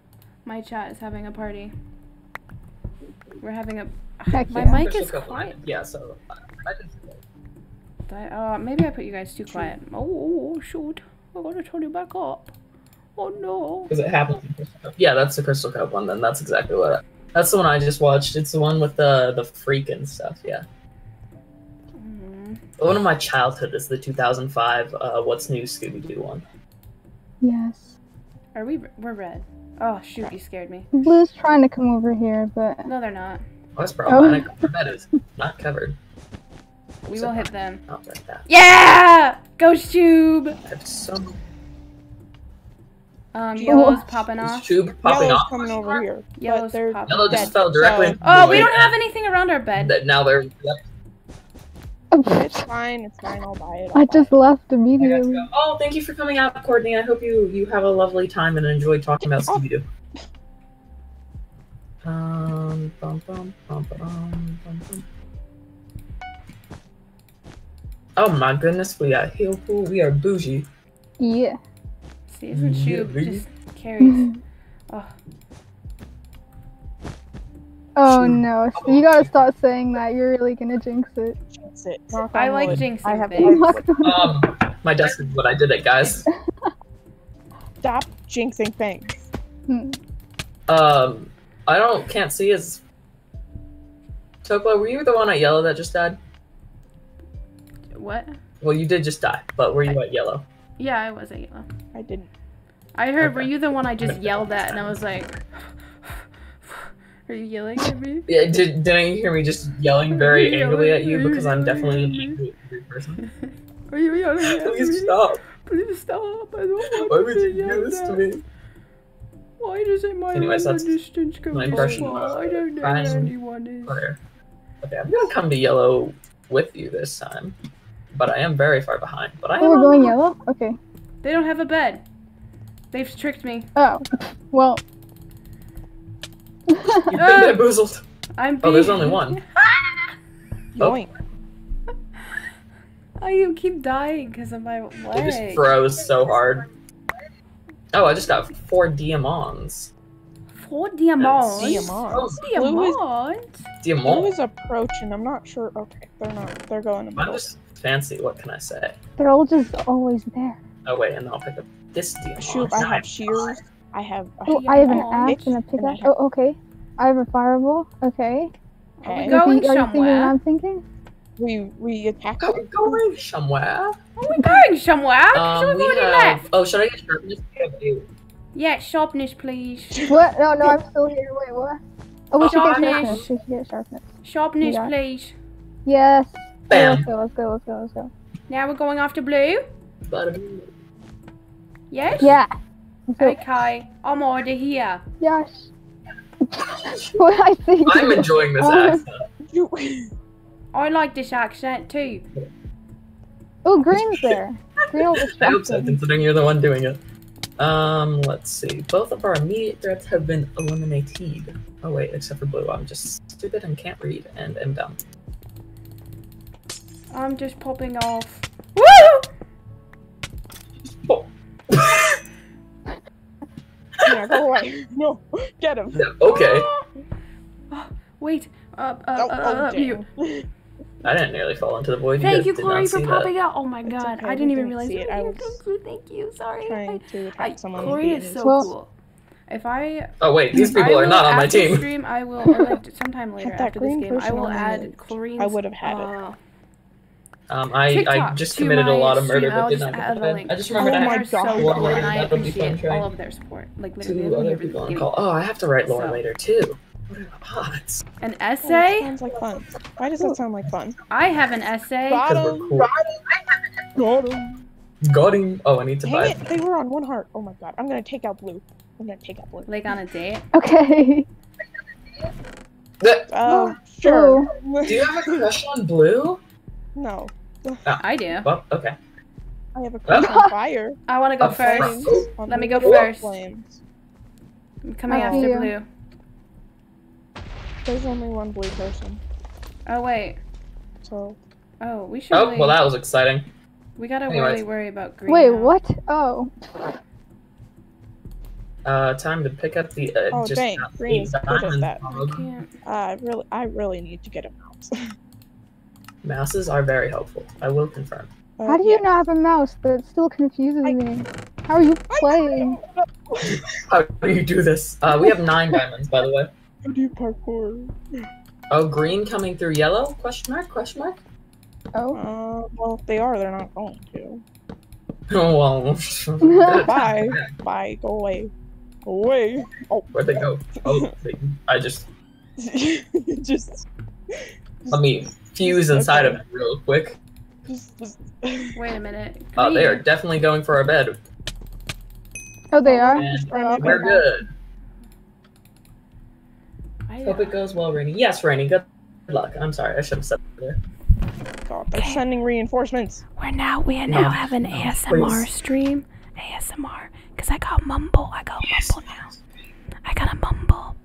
My chat is having a party. We're having a. Heck My yeah. mic Crystal is quiet. Yeah, so I, I did forget. I, uh, maybe I put you guys too quiet. Oh, oh, shoot! I gotta turn you back up. Oh no! Because it happens. in Crystal Cove. Yeah, that's the Crystal Cove one. Then that's exactly what. I, that's the one I just watched. It's the one with the the freak and stuff. Yeah. Mm. One of my childhood is the 2005 uh, What's New Scooby Doo one. Yes. Are we? We're red. Oh shoot! You scared me. Blue's trying to come over here, but No, they're not. Oh, that's problematic. The bed is not covered. We will hit them. Not like that. Yeah! Ghost tube. I have some Um, yellow's popping is off. tube popping Yellow's off. coming over here. Yellow's but popping. Yellow just dead, fell directly. so- Oh, we don't have anything around our bed. That now they're. Yep, It's fine. It's fine. I'll buy it. I'll I just buy left I to immediately. go. Oh, thank you for coming out, Courtney. I hope you you have a lovely time and enjoy talking about Scooby Doo. Um, bum, bum, bum, bum, bum, bum. Oh my goodness, we are heel pool. We are bougie. Yeah. See, isn't Yeah, shoot just carries? Oh, Oh no. You gotta stop saying that. You're really gonna jinx it. It. Jinx it. Knock I like wood. jinxing I have things. Um, my desk is what I did it, guys. Stop jinxing things. Hmm. Um, I don't can't see his. Topla, were you the one at yellow that just died? what? Well, you did just die, but were you at yellow? Yeah, I was at yellow. I didn't. I heard. Were you the one I just yelled at, and I was like, "Are you yelling at me?" Yeah, did, didn't you hear me just yelling very angrily at you because I'm definitely an angry, angry person? Are you yelling at Please me? stop. Please stop! I don't want Why to would be you do this to me? Why doesn't my Anyways, long that's distance go my impression far? of I don't know where anyone is. Whatever. Okay, I'm gonna come to yellow with you this time. but I am very far behind. But I oh, am Oh, we're going yellow? Okay. They don't have a bed. They've tricked me. Oh. Well. You've been Ah! bamboozled. I'm. Oh, there's only one. Oh. Oh, you keep dying because of my It just froze so hard. Oh, I just got four diamants. Four diamonds. Diamond. Oh, Blue is- Diamonds. Blue is approaching. I'm not sure. Okay, they're not. They're going to I'm just fancy. What can I say? They're all just always there. Oh wait, and I'll pick up this diamond. Shoot, I have shears. I have. I Oh, have I have an Aw. axe and a pickaxe. have- Oh, okay. I have a fireball. Okay. Are we Okay. going Are you thinking what somewhere? I'm thinking? We we attack Are we going somewhere? Are we going somewhere? 'Cause Um, we've we already have. left. Oh, should I get sharpness? We have eight. Yeah, sharpness, please. What? No, no, I'm still here. Wait, what? Oh, we should get Sharpness. sharpness. We should get sharpness. Sharpness, Yeah. please. Yes. Bam. let's go. Let's go. Let's go. Let's go. Now we're going after blue. Bada Yes. Yeah. Let's go. Okay, I'm already here. Yes. what I think. I'm enjoying this accent. You. I like this accent too. Oh, green's there. Green will I hope distract so, considering you're the one doing it. Um, let's see. Both of our immediate threats have been eliminated. Oh wait, except for blue. I'm just stupid and can't read and am dumb. I'm just popping off. Woo! Oh. Yeah, go away. No, get him. Yeah, okay. Wait. Uh, uh, Oh, uh, oh, uh, you. damn. I didn't nearly fall into the void. Thank guys you, did Corey, for see that. popping out. Oh my It's god, okay, I didn't even didn't realize you it. were I here. was Thank you, thank you. Sorry. Trying to I, attack someone. and Corey is so Well- cool. If I Oh wait, these I people are not on my team. Stream, I will or like sometime later after this game. I will add image. I would have had it. Uh, Um, I, I just committed a lot of murder, I'll but did just not add get the the link. I just Oh remembered my I They're so God. cool, Lore and I that would be fun appreciate trying all of their support. Like literally, two they've other people the on call. Oh, I have to write lore So- later too. What are odds? An Oh, essay? sounds like fun. Why does that sound like fun? I have an essay. Got Because we're him. cool. Got him. Got him. Oh, I need to Dang buy. it! They were on one heart. Oh my god! I'm gonna take out blue. I'm gonna take out blue. Like on a date. Okay. The- Uh, sure. do you have a crush on blue? no, I do. Well, okay. I have a crush on fire. I want to go A first. flames. Let me go first. Flames. I'm coming I after you. blue. There's only one blue person, Oh wait. so Oh, we should. Oh, really, well, that was exciting. we gotta anyways. really worry about green. Wait, now. what? Oh. Uh, time to pick up the uh, Oh, just dang, green eight is good at diamonds. that. I can't. uh, I really, I really need to get a mouse. Mouses are very helpful. I will confirm. Uh, How do you yeah. not have a mouse? That still confuses I- me. How are you playing? How do you do this? Uh, we have nine diamonds, by the way. How do you parkour? Oh, green coming through yellow? Question mark? Question mark? Oh. Uh, well, if they are, they're not going to. Oh well. Bye. Bye. Go away. Go away. Oh, Where'd they go? Oh, they, I just just, let me fuse inside of it real quick. just, just. Wait a minute. Uh, they are definitely going for our bed, Oh, they are? and Oh, okay. we're good. I, Hope it goes well, Rainy. Yes, Rainy. Good luck. I'm sorry, I should have said that there. God, they're sending reinforcements. We're now we No. now have an No, ASMR please. stream. ASMR, cause I got mumble. I got mumble now. I got a mumble.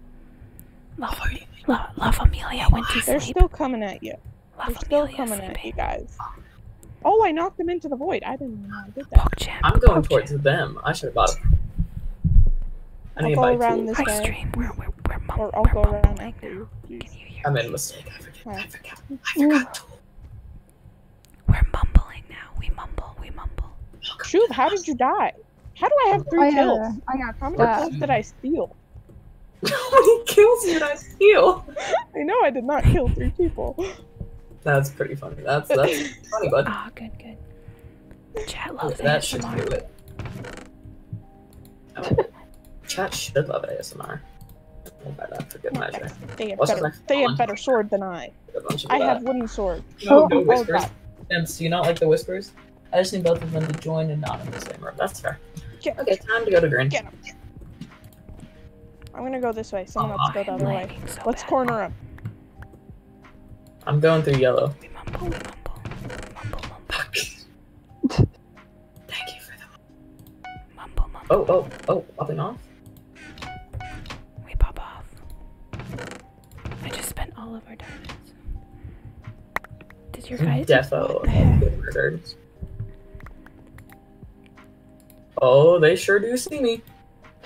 Love, love, love Amelia went to They're still coming at you. Love They're still Amelia coming at you guys. Oh, I knocked them into the void. I didn't even know I did that. PogChamp. I'm going PogChamp. towards them. I should have bought it. I I'll to go buy around this Hi way, stream. We're we're we're, mum- or I'll we're go around mumbling now. Can you hear? I made a mistake. I forget. I forgot. I forgot. tool. We're mumbling now. We mumble. We mumble. Shoot, how did you die? How do I have three I got, kills? a- I got How many stabbed. kills did I steal? How many kills did I steal? I know I did not kill three people. That's pretty funny. That's that's funny, bud. Ah, good, good. Chat loves that should do it. Oh, chat should love ASMR. I'll buy that for good measure. They have better. They have better sword than I. I have wooden sword. No, no Oh, whispers. God. Vince, do you not like the whispers? I just need both of them to join and not in the same room. That's fair. Get, Okay, time to go to green. get him. I'm gonna go this way. Someone else go the other way. so Let's bad. corner him. I'm going through yellow. Thank you for the mumble, mumble. Oh, oh, oh, up and off? We pop off. I just spent all of our diamonds. Did your guys- Defo. Get murdered. Oh, they sure do see me.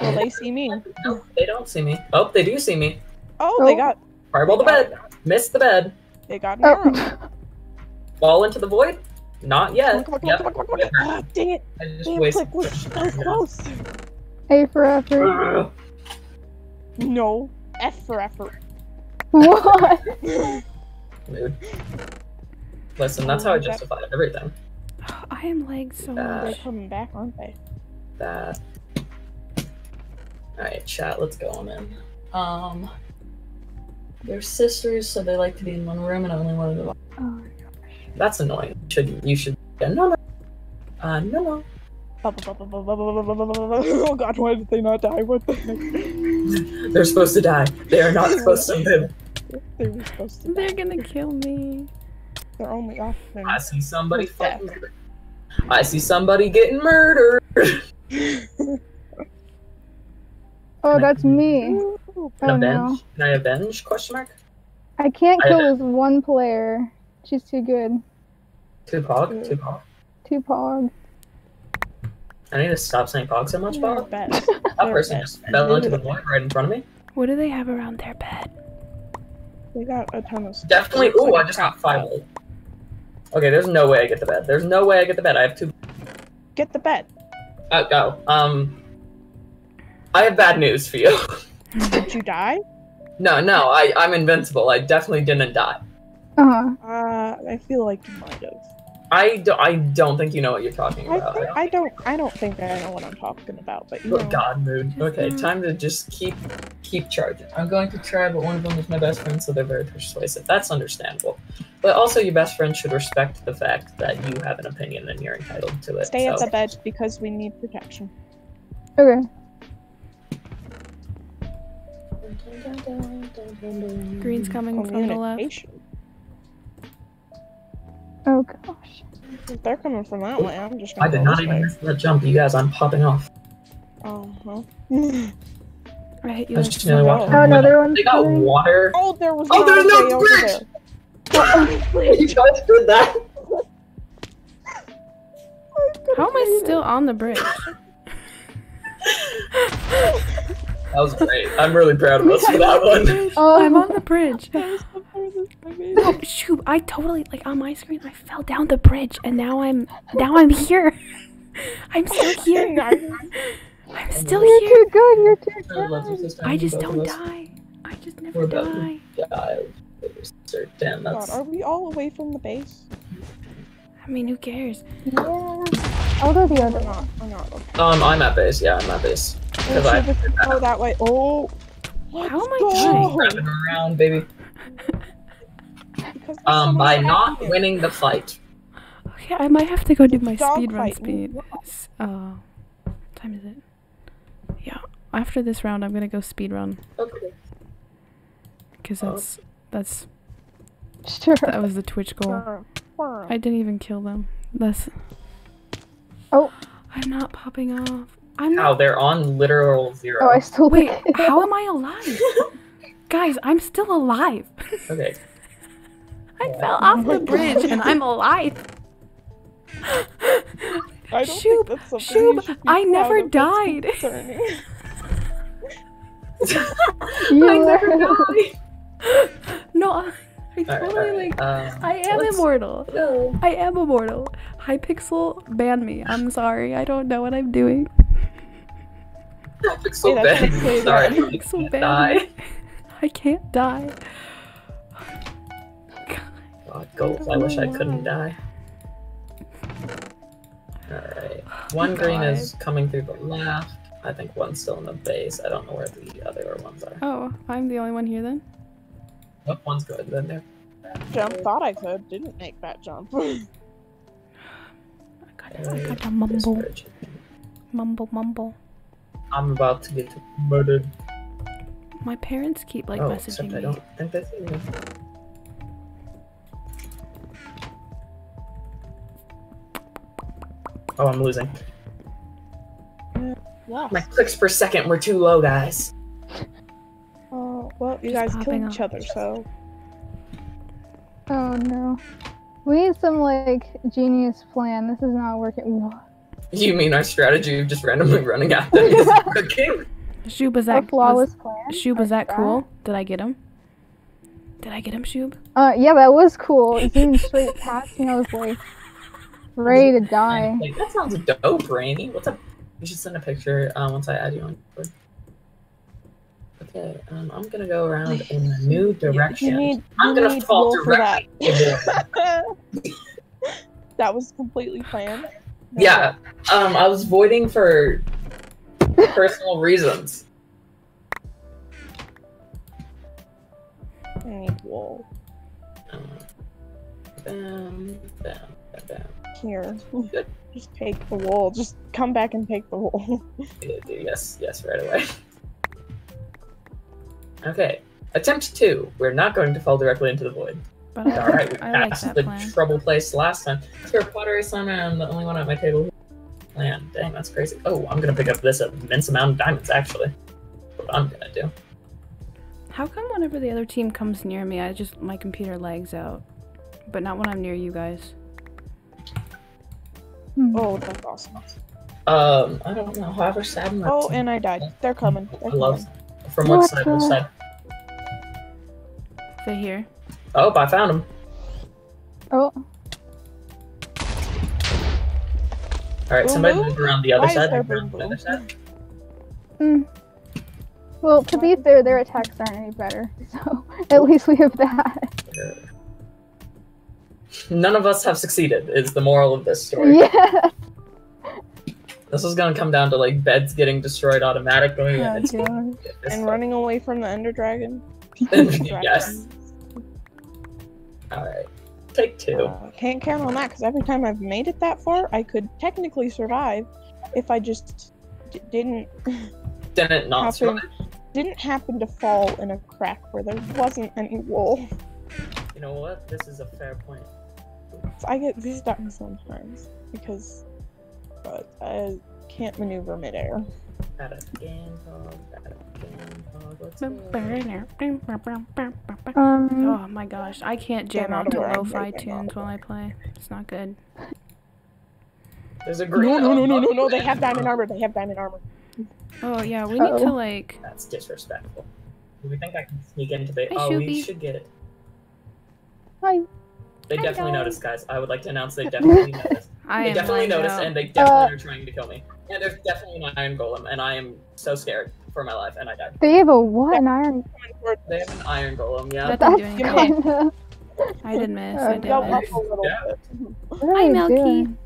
Well, they see me. No, they don't see me. Oh, they do see me. Oh, oh. they got- Fireball the bed! Missed the bed they got an arrow. Oh. Fall into the void? Not yet. Come on, come on, Yep. come on, come on, come. Ah, dang it! I just Damn, wasted. click was so close. A for effort. No, F for effort. What? Mood. Listen, that's how I justify everything. I am lagged so much. They're coming back, aren't they? That. Alright, chat, let's go on in. Um. They're sisters, so they like to be in one room and only one of them. Oh, That's annoying. Should you should yeah, no no. Uh no no. Oh god, why did they not die? What the heck? They're supposed to die. They are not supposed to live. They were supposed to They're die. gonna kill me. They're only off them. I see somebody Who's that? fighting. I see somebody getting murdered. oh, that's me. Ooh, Oh Can no. Can I avenge? Question mark. I can't I- kill this one player. She's too good. Two pog. Two pog. Too pog. I need to stop saying pog so much, They're Bob. bad. That They're person bad. just fell into the void right in front of me. What do they have around their bed? They got a ton of stuff. Definitely. Looks Ooh, like I a just got trap five. bed. gold. Okay, there's no way I get the bed. There's no way I get the bed. I have two. Get the bed. Uh, go. Um. I have bad news for you. Did you die? no, no, I I'm invincible. I definitely didn't die. Uh huh. Uh, I feel like you might have. I don't. I don't think you know what you're talking I, about. I don't. I don't think I know what I'm talking about. But you Oh, know, God mood. Okay, time to just keep keep charging. I'm going to try, but one of them is my best friend, so they're very persuasive. That's understandable. But also, your best friend should respect the fact that you have an opinion and you're entitled to it. stay at the bed because we need protection. Okay. Green's coming from the left. Oh gosh. If they're coming from that way, I'm just gonna I did not this even miss that jump, you guys. I'm popping off. Oh, huh. I hit you I just nearly walked. Oh, through the another window. one's They got water. oh, there was Oh, there's no bridge! there. you guys did that. How am I still on the bridge? That was great. I'm really proud of us for that one. Oh. I'm on the bridge. That was the farthest I made it. No, shoot! I totally like on my screen. I fell down the bridge, and now I'm now I'm here. I'm still here. I'm still You're here. too good. You're too I love you, good. I just don't die. I just We're never about die. to die. Damn, God, that's. are we all away from the base? I mean, who cares? Yeah. I'll go the other We're one. not. We're not. Okay. Um, I'm at base. Yeah, I'm at base. Let's Because I if we go that way. Oh. Let's How am I go. dying? running around, baby. Because Um, someone by not here. winning the fight. Okay, I might have to go do my Dog speed run speed. S- Uh, what time is it? Yeah. After this round, I'm gonna go speed run Okay. because Oh. that's that's Sure. that was the Twitch goal. Whirr, whirr. I didn't even kill them. That's. Oh. I'm not popping off. I'm How not. they're on literal zero. Oh, I still Wait, how am I alive? Guys, I'm still alive. Okay. I fell off the bridge and I'm alive. I don't Shoob, think that's something Shoob, be I never died. concerning. You I never were- die. No, I Alright, totally alright, like. um, I am let's immortal. go. I am immortal. Hypixel, ban me. I'm sorry. I don't know what I'm doing. Pixel Hey, that's Ben. not clear, Sorry, right? you Hypixel, can't die. I can't die. God, goals. I wish I couldn't die. Alright. One green is coming through the left. I think one's still in the base. I don't know where the other ones are. Oh, I'm the only one here then? Oh, one's good then there. Jump. Thought I could. Didn't make that jump. I gotta, I Uh, gotta mumble, mumble, mumble. I'm about to get murdered. My parents keep like oh, messaging except I me. don't think they see me. Oh, I'm losing. Lost. My clicks per second were too low, guys. Oh, well, you Just guys popping killed each other, so. Oh no. We need some like genius plan. This is not working. Whoa. You mean our strategy of just randomly running at them is working? Shoob, was that flawless was, plan. Shoob, was that cool? Did I get him? Did I get him, Shoob? Uh, yeah, that was cool. Zooming straight past me, I was like ready to die. Like, that sounds dope, Rainy. What's up? You should send a picture um, once I add you on. Discord. Okay, um, I'm gonna go around in a new direction. You need, I'm you gonna need fall wool for that. that was completely planned. Yeah, um, I was voiding for personal reasons. I need wool. Um, bam, bam, bam, bam. Here. Good. Just take the wool. Just come back and take the wool. Yes, yes, right away. Okay, attempt two. We're not going to fall directly into the void. But I, All right, we I like passed that the plan. trouble place last time. Sure, pottery slammer. I'm the only one at my table. Man, dang, that's crazy. Oh, I'm gonna pick up this immense amount of diamonds. Actually, what I'm gonna do. How come whenever the other team comes near me, I just my computer lags out, but not when I'm near you guys? Hmm. oh, that's awesome. Um, I don't know. However, sad. I'm Oh, and I died. They're coming. They're I love. coming. From what What side? Which the- side? They here. Oh, I found him. Oh, All right, Boom, somebody boom. move around the other Why side. around the other side. hmm. Well, to be fair, their attacks aren't any better, so at least we have that. None of us have succeeded. Is the moral of this story. Yeah. This is gonna come down to like beds getting destroyed automatically. Oh, and it's God. And running away from the Ender Dragon. yes. All right. Take two. Uh, can't count on that because every time I've made it that far, I could technically survive if I just d- didn't Didn't not happen survive. didn't happen to fall in a crack where there wasn't any wool. You know what? This is a fair point. I get these done sometimes because but I can't maneuver midair. Got a game dog. Got a game dog. Let's. Um. Oh my gosh, I can't jam out to aware I'm lo-fi tunes while I play. It's not good. There's a green. No, no, no, no, no, no! They have diamond armor. They have diamond armor. Oh yeah, we need to like. That's disrespectful. Do we think I can sneak into the? Hi, Oh, we Shuby. should get it. Hi. They Hi, definitely guys. noticed, guys. I would like to announce they definitely noticed. I they definitely noticed, out. and they definitely Uh, are trying to kill me. And there's definitely an iron golem, and I am so scared for my life, and I died. They have a what? An iron. Coming They have an iron golem, yeah. That didn't That's anything. kinda. I did miss. Uh, I did go miss. up a little Yeah. bit. Hi, you Milky. doing?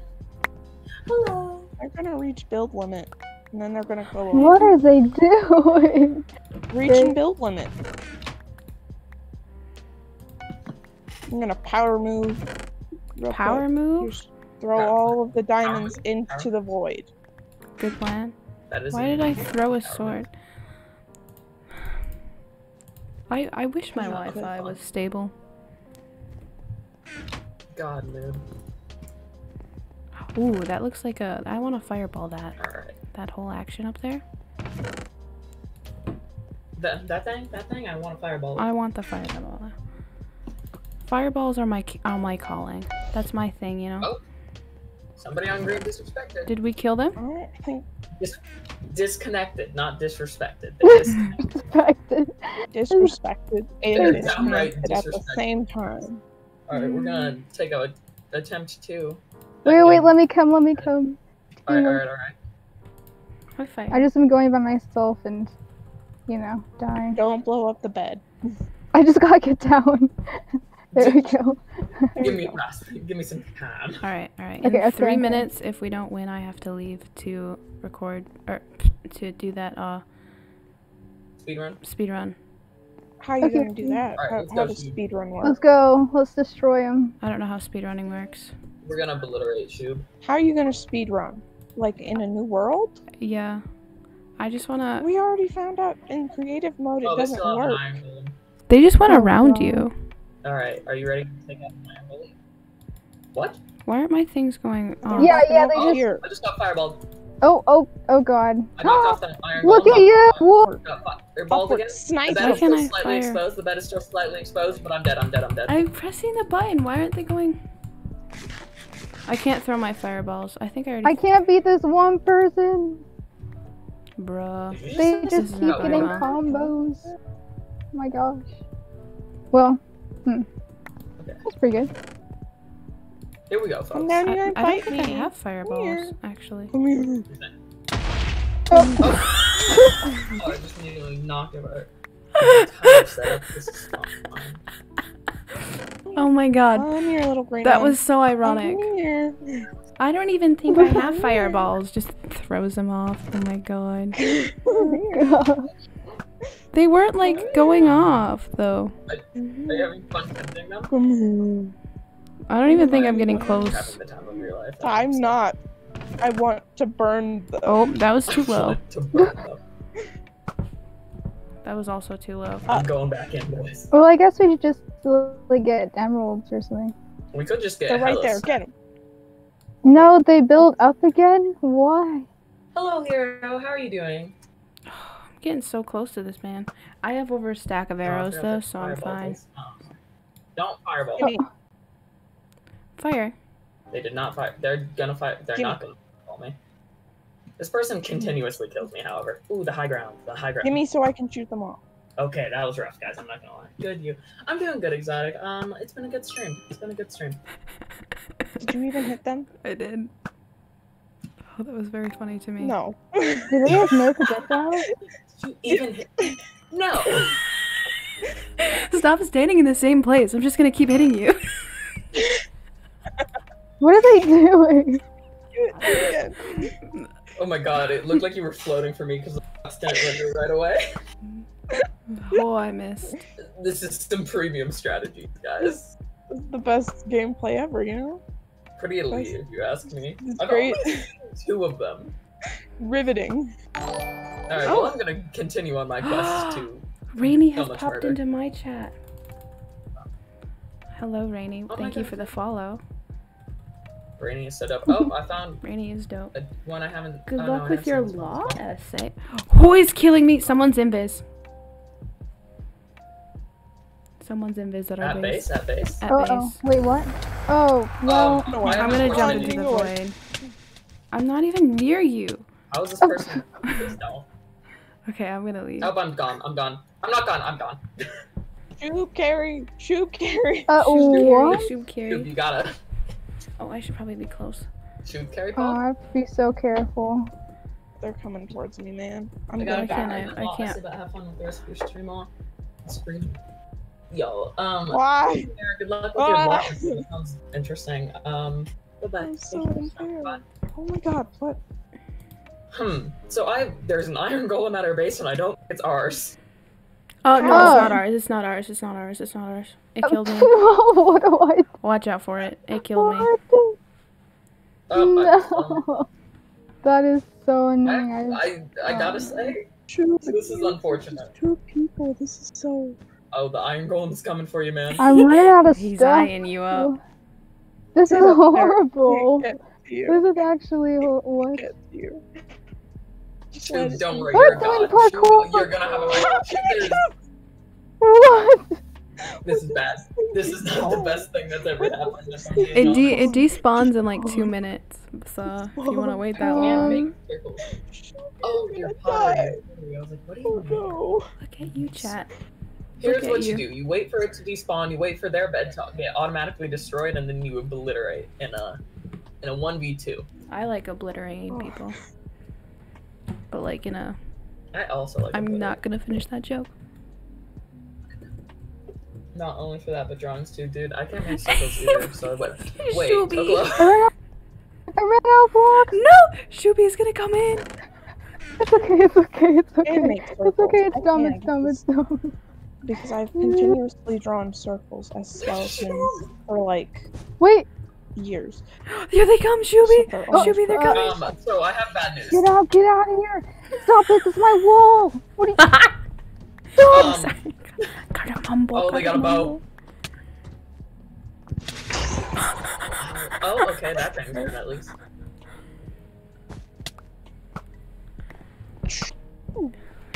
Hello. They're gonna reach build limit, and then they're gonna go away. What are they doing? reaching build limit. I'm gonna power move. Power quick. move. Just throw all of the diamonds into the void. Good plan. That is. Why did I throw a sword? I I wish my Not Wi-Fi was stable. God, man. Ooh, that looks like a. I want to fireball that. All right. That whole action up there. That that thing, that thing. I want a fireball. I want the fireball. Fireballs are my are my calling. That's my thing, you know. Oh. Somebody on green disrespected. Did we kill them? I don't Disconnected, not disrespected. They're disconnected. Expected. disrespected and downright disconnected at the same time. All right, we're gonna take a attempt two. Wait, wait, let me come, let me come. All right, all right, all right. High five. I just am going by myself and, you know, dying. Don't blow up the bed. I just gotta get down. there we go. Give me rest. Give me some time. All right, all right. Okay, In okay, three okay. minutes, if we don't win, I have to leave to record or to do that uh Speed run. speed run. How are you Okay. gonna do that? Alright, how how does speed run work? Let's go. Let's destroy him. I don't know how speed running works. We're gonna obliterate Shoob. How are you gonna speed run? Like in a new world? Yeah, I just wanna. We already found out in creative mode it Oh, they doesn't still have an work. They just went Oh, around God. you. All right, are you ready to take out my iron? What? Why aren't my things going on? Yeah, popping yeah, up they oh, just- here. I just got fireballed. Oh, oh, oh god. I knocked ah, off that iron Look at you! Whoa! Got fi- they're balls Upward again. The sniper. bed Why is can't still slightly fire? exposed. The bed is still slightly exposed, but I'm dead. I'm dead. I'm dead. I'm pressing the button. Why aren't they going? I can't throw my fireballs. I think I already. I can't beat this one person. Bruh. Did They just keep getting combos. Oh my gosh. Well, hmm. Okay. That's pretty good. Here we go, folks. down I, here and I don't fight think me. I have fireballs, here. actually. Come here. Oh. Oh, I just nearly knocked it out. Entire setup. This is not fine. Oh my god. Come here, little green That was so ironic. I don't even think I have fireballs. Just throws them off. Oh my god. God. They weren't like going off though. Mm-hmm. Are you having fun them? I don't even think I'm getting close. the time of your life. here. I'm not. I want to burn the. Oh, that was too low. To burn them. That was also too low. I'm going back in, boys. Well, I guess we should just like get emeralds or something. We could just get They're right there. Get him. No, they build up again? Why? Hello, hero. How are you doing? I'm getting so close to this man. I have over a stack of arrows Oh, though, so I'm fine. Oh. Don't fireball. Give me. Fire. They did not fire. They're gonna fire. They're Give not gonna fireball me. This person continuously kills me, however. Ooh, the high ground. The high ground. Give me so I can shoot them all. Okay, that was rough, guys. I'm not gonna lie. Good, you. I'm doing good, exotic. Um, it's been a good stream. It's been a good stream. Did you even hit them? I did. Oh, that was very funny to me. No. did they have no projectiles? Did you even? No. Stop standing in the same place. I'm just gonna keep hitting you. What are they doing? Oh my god, it looked like you were floating for me because the box didn't render right away. Oh, I missed. This is some premium strategy, guys. This is the best gameplay ever, you know? Pretty elite, if you ask me. It's I've great. two of them. Riveting. Alright, well, I'm gonna continue on my quest to. Rainy has popped murder? into my chat. Hello, Rainy. Oh Thank you God. for the follow. Rainy is set up. Oh, I found Rainy is dope. one I haven't. Good oh, luck I with your seen one law well. essay. Who is killing me? Someone's invis. Someone's invis at our At base. base, at base. At Oh, base. oh, wait, what? Oh, well, Um, no, I I'm gonna jump into the void. I'm not even near you. How is this person? no. Okay, I'm gonna leave. Oh, I'm gone. I'm gone. I'm not gone. I'm gone. Shoot carry. Shoot carry. uh, Shoot what? carry, shoot Dude, carry. you gotta Oh, I should probably be close. shoot carry Oh, I have to be so careful. They're coming towards me, man. I'm I gonna gotta can't die. I- Well, can't. said have fun with the rest of your stream on. Screen. Yo, um, Why? Good luck with your Ah. walk. That sounds interesting. Um, bye I'm so unfair. Oh my god, what? Hmm. So I there's an iron golem at our base, and I don't think it's ours. Oh no, Oh. it's not ours. It's not ours. It's not ours. It's not ours. It killed me. what do I Watch out for it. It killed me. What? Oh, I- no. That is so annoying. I, I, I gotta say, Shoot. this is unfortunate. Two people. This is so. Oh, the iron golem's coming for you, man. I'm running out of He's stuff. eyeing you up. This is Get up there. horrible. This is actually ho- what? Get you. Just Dude, let it don't worry, We're you're doing god. Parkour. You're gonna have a right. There's- What? This is bad. This is not the best thing that's ever happened. if I'm It de it despawns in like two minutes. So if you want to wait that Um, long. Oh, you're Die. pottery. I was like, what are you Oh doing? no. look at you, chat. Here's what you. you. do: you wait for it to despawn, you wait for their bed to get automatically destroyed, and then you obliterate in a in a one v two. I like obliterating Oh. people, but like in a. I also like. I'm obliterate. not gonna finish that joke. Not only for that, but drawings too, dude. I can't make circles either. So I went. Wait, Shuby. Oklo. I ran out, I ran out of blocks. No, Shuby's gonna come in. It's okay. It's okay. It's okay. Can't It's okay. It's dumb. It's dumb. It's dumb. Because I've continuously drawn circles as skeletons for like Wait years. Here they come, Shuby! So oh, Shuby, they're coming! Um, so I have bad news. Get out, get out of here! Stop this, is my wall! What are you- doing? um, sorry. Gotta oh, they got a bow. oh, okay, that's angry at least.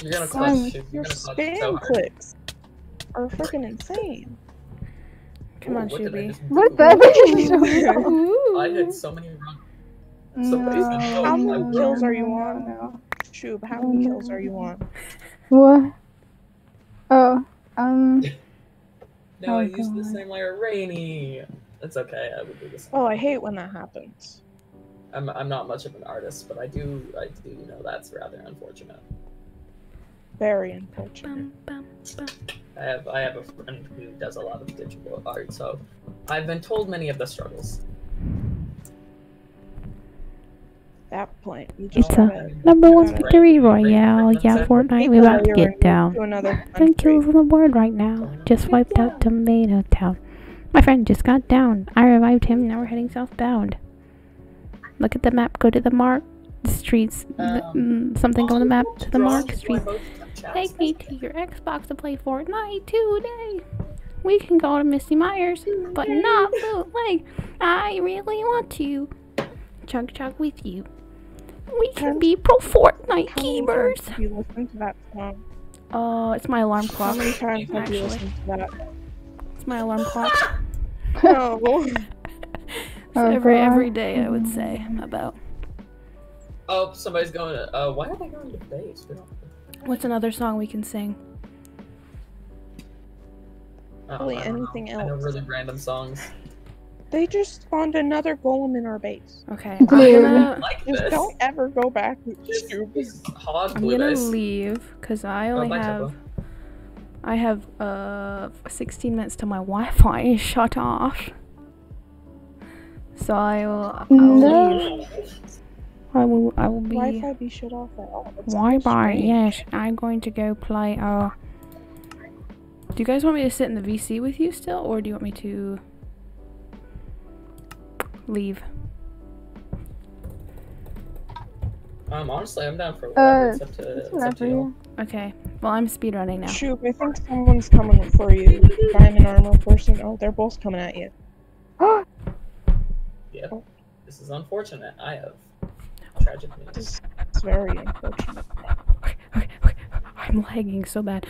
You're gonna Your you're gonna spam so clicks are freaking insane. Come on, what Shuby. What do? that? Ooh. I hit so many runs. no, How many kills are you on? now? Shub, how many kills are you on? What? Oh, um, No, Oh, I used the same layer, rainy. It's okay. I would do the same. Oh, I hate when that happens. I'm I'm not much of an artist, but I do I do know that's rather unfortunate. Very unfortunate. I have I have a friend who does a lot of digital art, so I've been told many of the struggles. That point, you just It's a Number one victory royale. Yeah, Fortnite. We about to get down. to Ten kills on the board right now. Just wiped out Tomato Town. My friend just got down. I revived him. Now we're heading southbound. Look at the map. Go to the mark streets. th- Um, mm, something on the map to the mark Drawing street. Both chats. Take me to your Xbox to play Fortnite today. We can go to Missy Myers, but not bootleg. I really want to. Chug chug with you. We can be pro Fortnite How many gamers. times have you listened to that song? Oh, it's my alarm clock. How clock. many times have you listened to that? it's my alarm clock. No. So Oh, every God. every day I would say about. Oh, somebody's going to. Uh, why are they going to base? We don't. What's another song we can sing? Oh, Really I know. anything I know else. really random songs. They just spawned another golem in our base. Okay, I'm gonna, like Just this. don't ever go back stupid. I'm gonna base. leave because I Oh, only bye, have Topo. I have uh 16 minutes till my Wi-Fi is shut off. So I will I'll No. leave. I will I will be Wi-Fi be shut off at all. It's Why bye? Yes, I'm going to go play. Uh, Do you guys want me to sit in the VC with you still or do you want me to leave? Um, honestly, I'm down for whatever. Uh, it's up to, it's up to you. you. Okay. Well, I'm speedrunning now. Shoot, I think someone's coming for you. Diamond armor person. Oh, they're both coming at you. Yeah. This is unfortunate. I have tragic news. This is very unfortunate. Okay, okay, okay. I'm lagging so bad.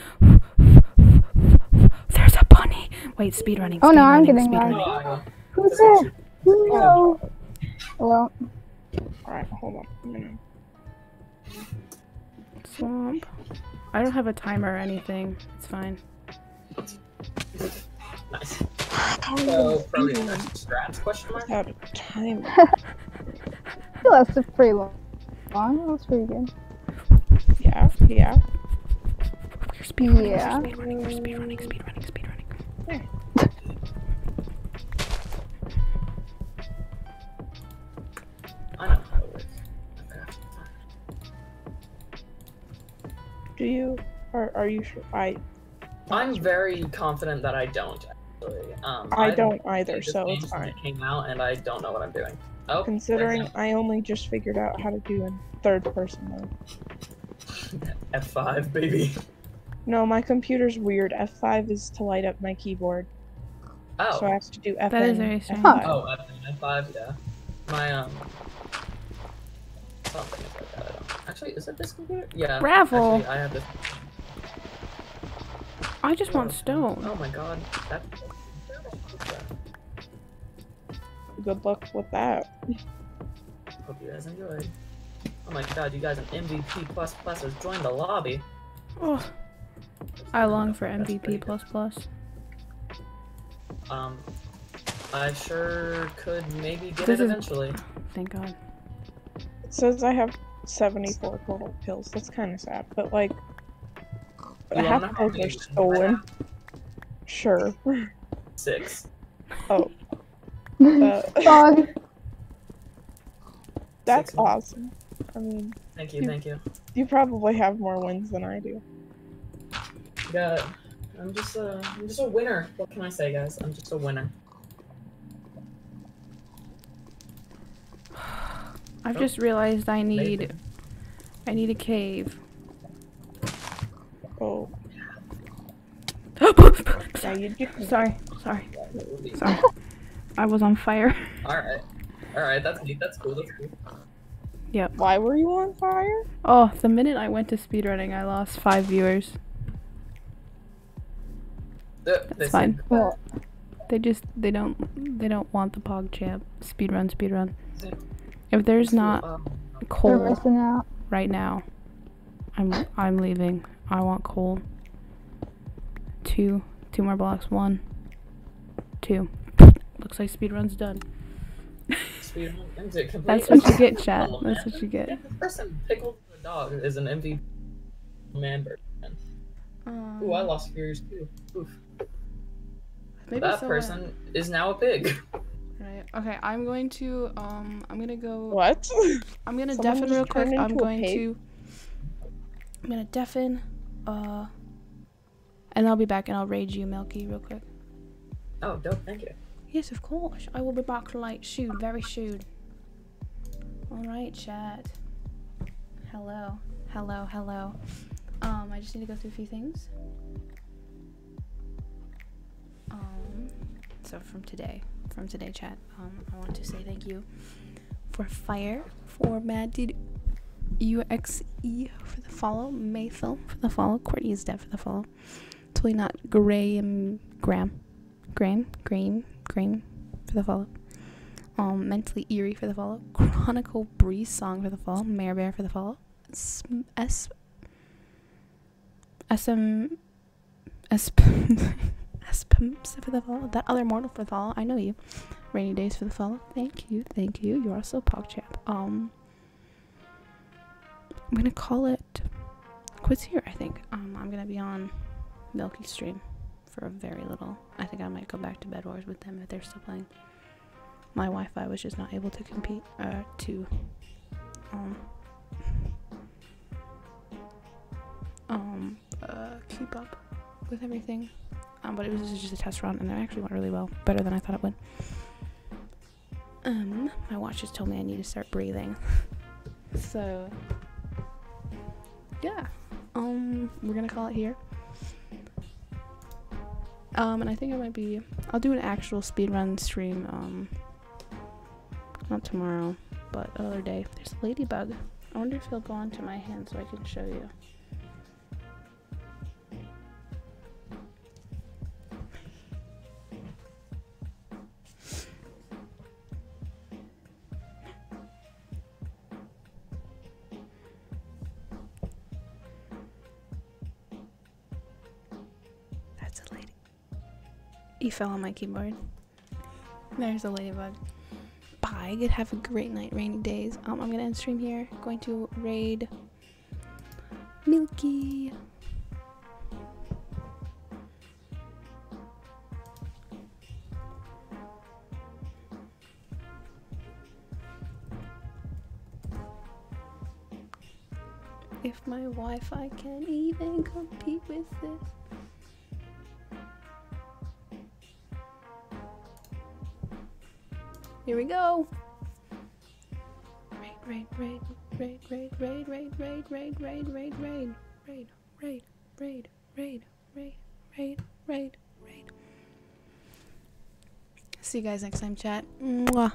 There's a bunny. Wait, speedrunning. Oh, no, I'm getting speedrunning. lag. Oh, uh, Who's this there? is- No. Well, Alright, hold on. I'm. Swamp. I don't have a timer or anything. It's fine. Nice. How are you So, gonna probably do strats question mark? without a timer? it lasted pretty long. That was pretty good. Yeah, yeah. We're speedrunning. Yeah. We're speedrunning. We're speedrunning. Speedrunning. Speedrunning. I know how it works. Okay. Do you? Are, are you sure? I I'm very confident that I don't. Actually, um, I I've don't either, so it's fine. It came out, and I don't know what I'm doing. Oh, Considering I only just figured out how to do in third person mode. F5, baby. No, my computer's weird. F5 is to light up my keyboard, Oh, so I have to do F5. That is very strange. F5. oh, F- F5, yeah. My um. Something is like that. I don't. Actually, is it this computer? Yeah. Ravel. Actually, I have this. I just want stone. Oh my god, that. Good luck with that. Hope you guys enjoyed. Oh my god, you guys an MVP plus plus has joined the lobby. Oh, I long for MVP plus plus. Um, I sure could maybe get This it is- eventually. Thank God. It says I have 74 total kills. That's kind of sad, but like, You half wanna of know those are stolen. Sure. Six. Oh, Dog. that's Six. awesome. I mean, Thank you, You- thank you. you probably have more wins than I do. Yeah, I'm just a, I'm just a winner. What can I say, guys? I'm just a winner. I've Oh. just realized I need Maybe. I need a cave. Oh, yeah, you do. sorry, sorry, sorry. I was on fire. All right, all right. That's neat. That's cool. That's cool. Yep. Why were you on fire? Oh, the minute I went to speedrunning, I lost five viewers. Uh, they That's fine. Well, They just they don't they don't want the pog champ speedrun speedrun. If there's not Um, coal right now, I'm I'm leaving. I want coal. Two two more blocks. One, two. Looks like speedrun's done. speed ends it That's what you get, chat. Oh, That's what you get. Yeah, the person pickled the dog is an MVP man bird. Um, Ooh, I lost viewers too. Oof. maybe that so, person is now a pig. Right. Okay. I'm going to. Um. I'm gonna go. What? I'm gonna Someone deafen real quick. I'm going to. I'm gonna deafen. Uh. And I'll be back and I'll rage you, Milky, real quick. oh, dope. Thank you. Yes, of course. I will be back like soon, very soon. Alright, chat. Hello. Hello, hello. Um, I just need to go through a few things. Um, so from today, from today, chat, um, I want to say thank you for Fire, for Mad UXE for the follow, Mayfill for the follow, Courtney is dead for the follow. Totally not Graham Graham. Graham, Graham, Graham for the follow. Um, Mentally Eerie for the follow. Chronicle Breeze Song for the follow. Mare Bear for the follow. S S SM S Espimps for the follow. That other mortal for the follow. I know you. Rainy Days for the follow. Thank you, thank you. You're also PogChamp. Um, I'm gonna call it quits here. I think. Um, I'm gonna be on Milky Stream for a very little. I think I might go back to Bed Wars with them if they're still playing. My Wi-Fi was just not able to compete uh, to um um uh, keep up with everything. Um, but it was just a test run, and it actually went really well, better than I thought it would. Um, my watch just told me I need to start breathing, so yeah. Um, we're gonna call it here. Um, and I think I might be. I'll do an actual speedrun stream. Um, not tomorrow, but another day. There's a ladybug. I wonder if he'll go onto my hand so I can show you. Fell on my keyboard. There's a ladybug. Bye. Good. Have a great night. Rainy days. Um, I'm gonna end stream here. Going to raid Milky. If my Wi-Fi can even compete with this. Here we go. Raid, raid, raid, raid, raid, raid, raid, raid, raid, raid, raid, raid, raid, raid, raid, raid, raid, raid, raid. See you guys next time, chat. Mwah.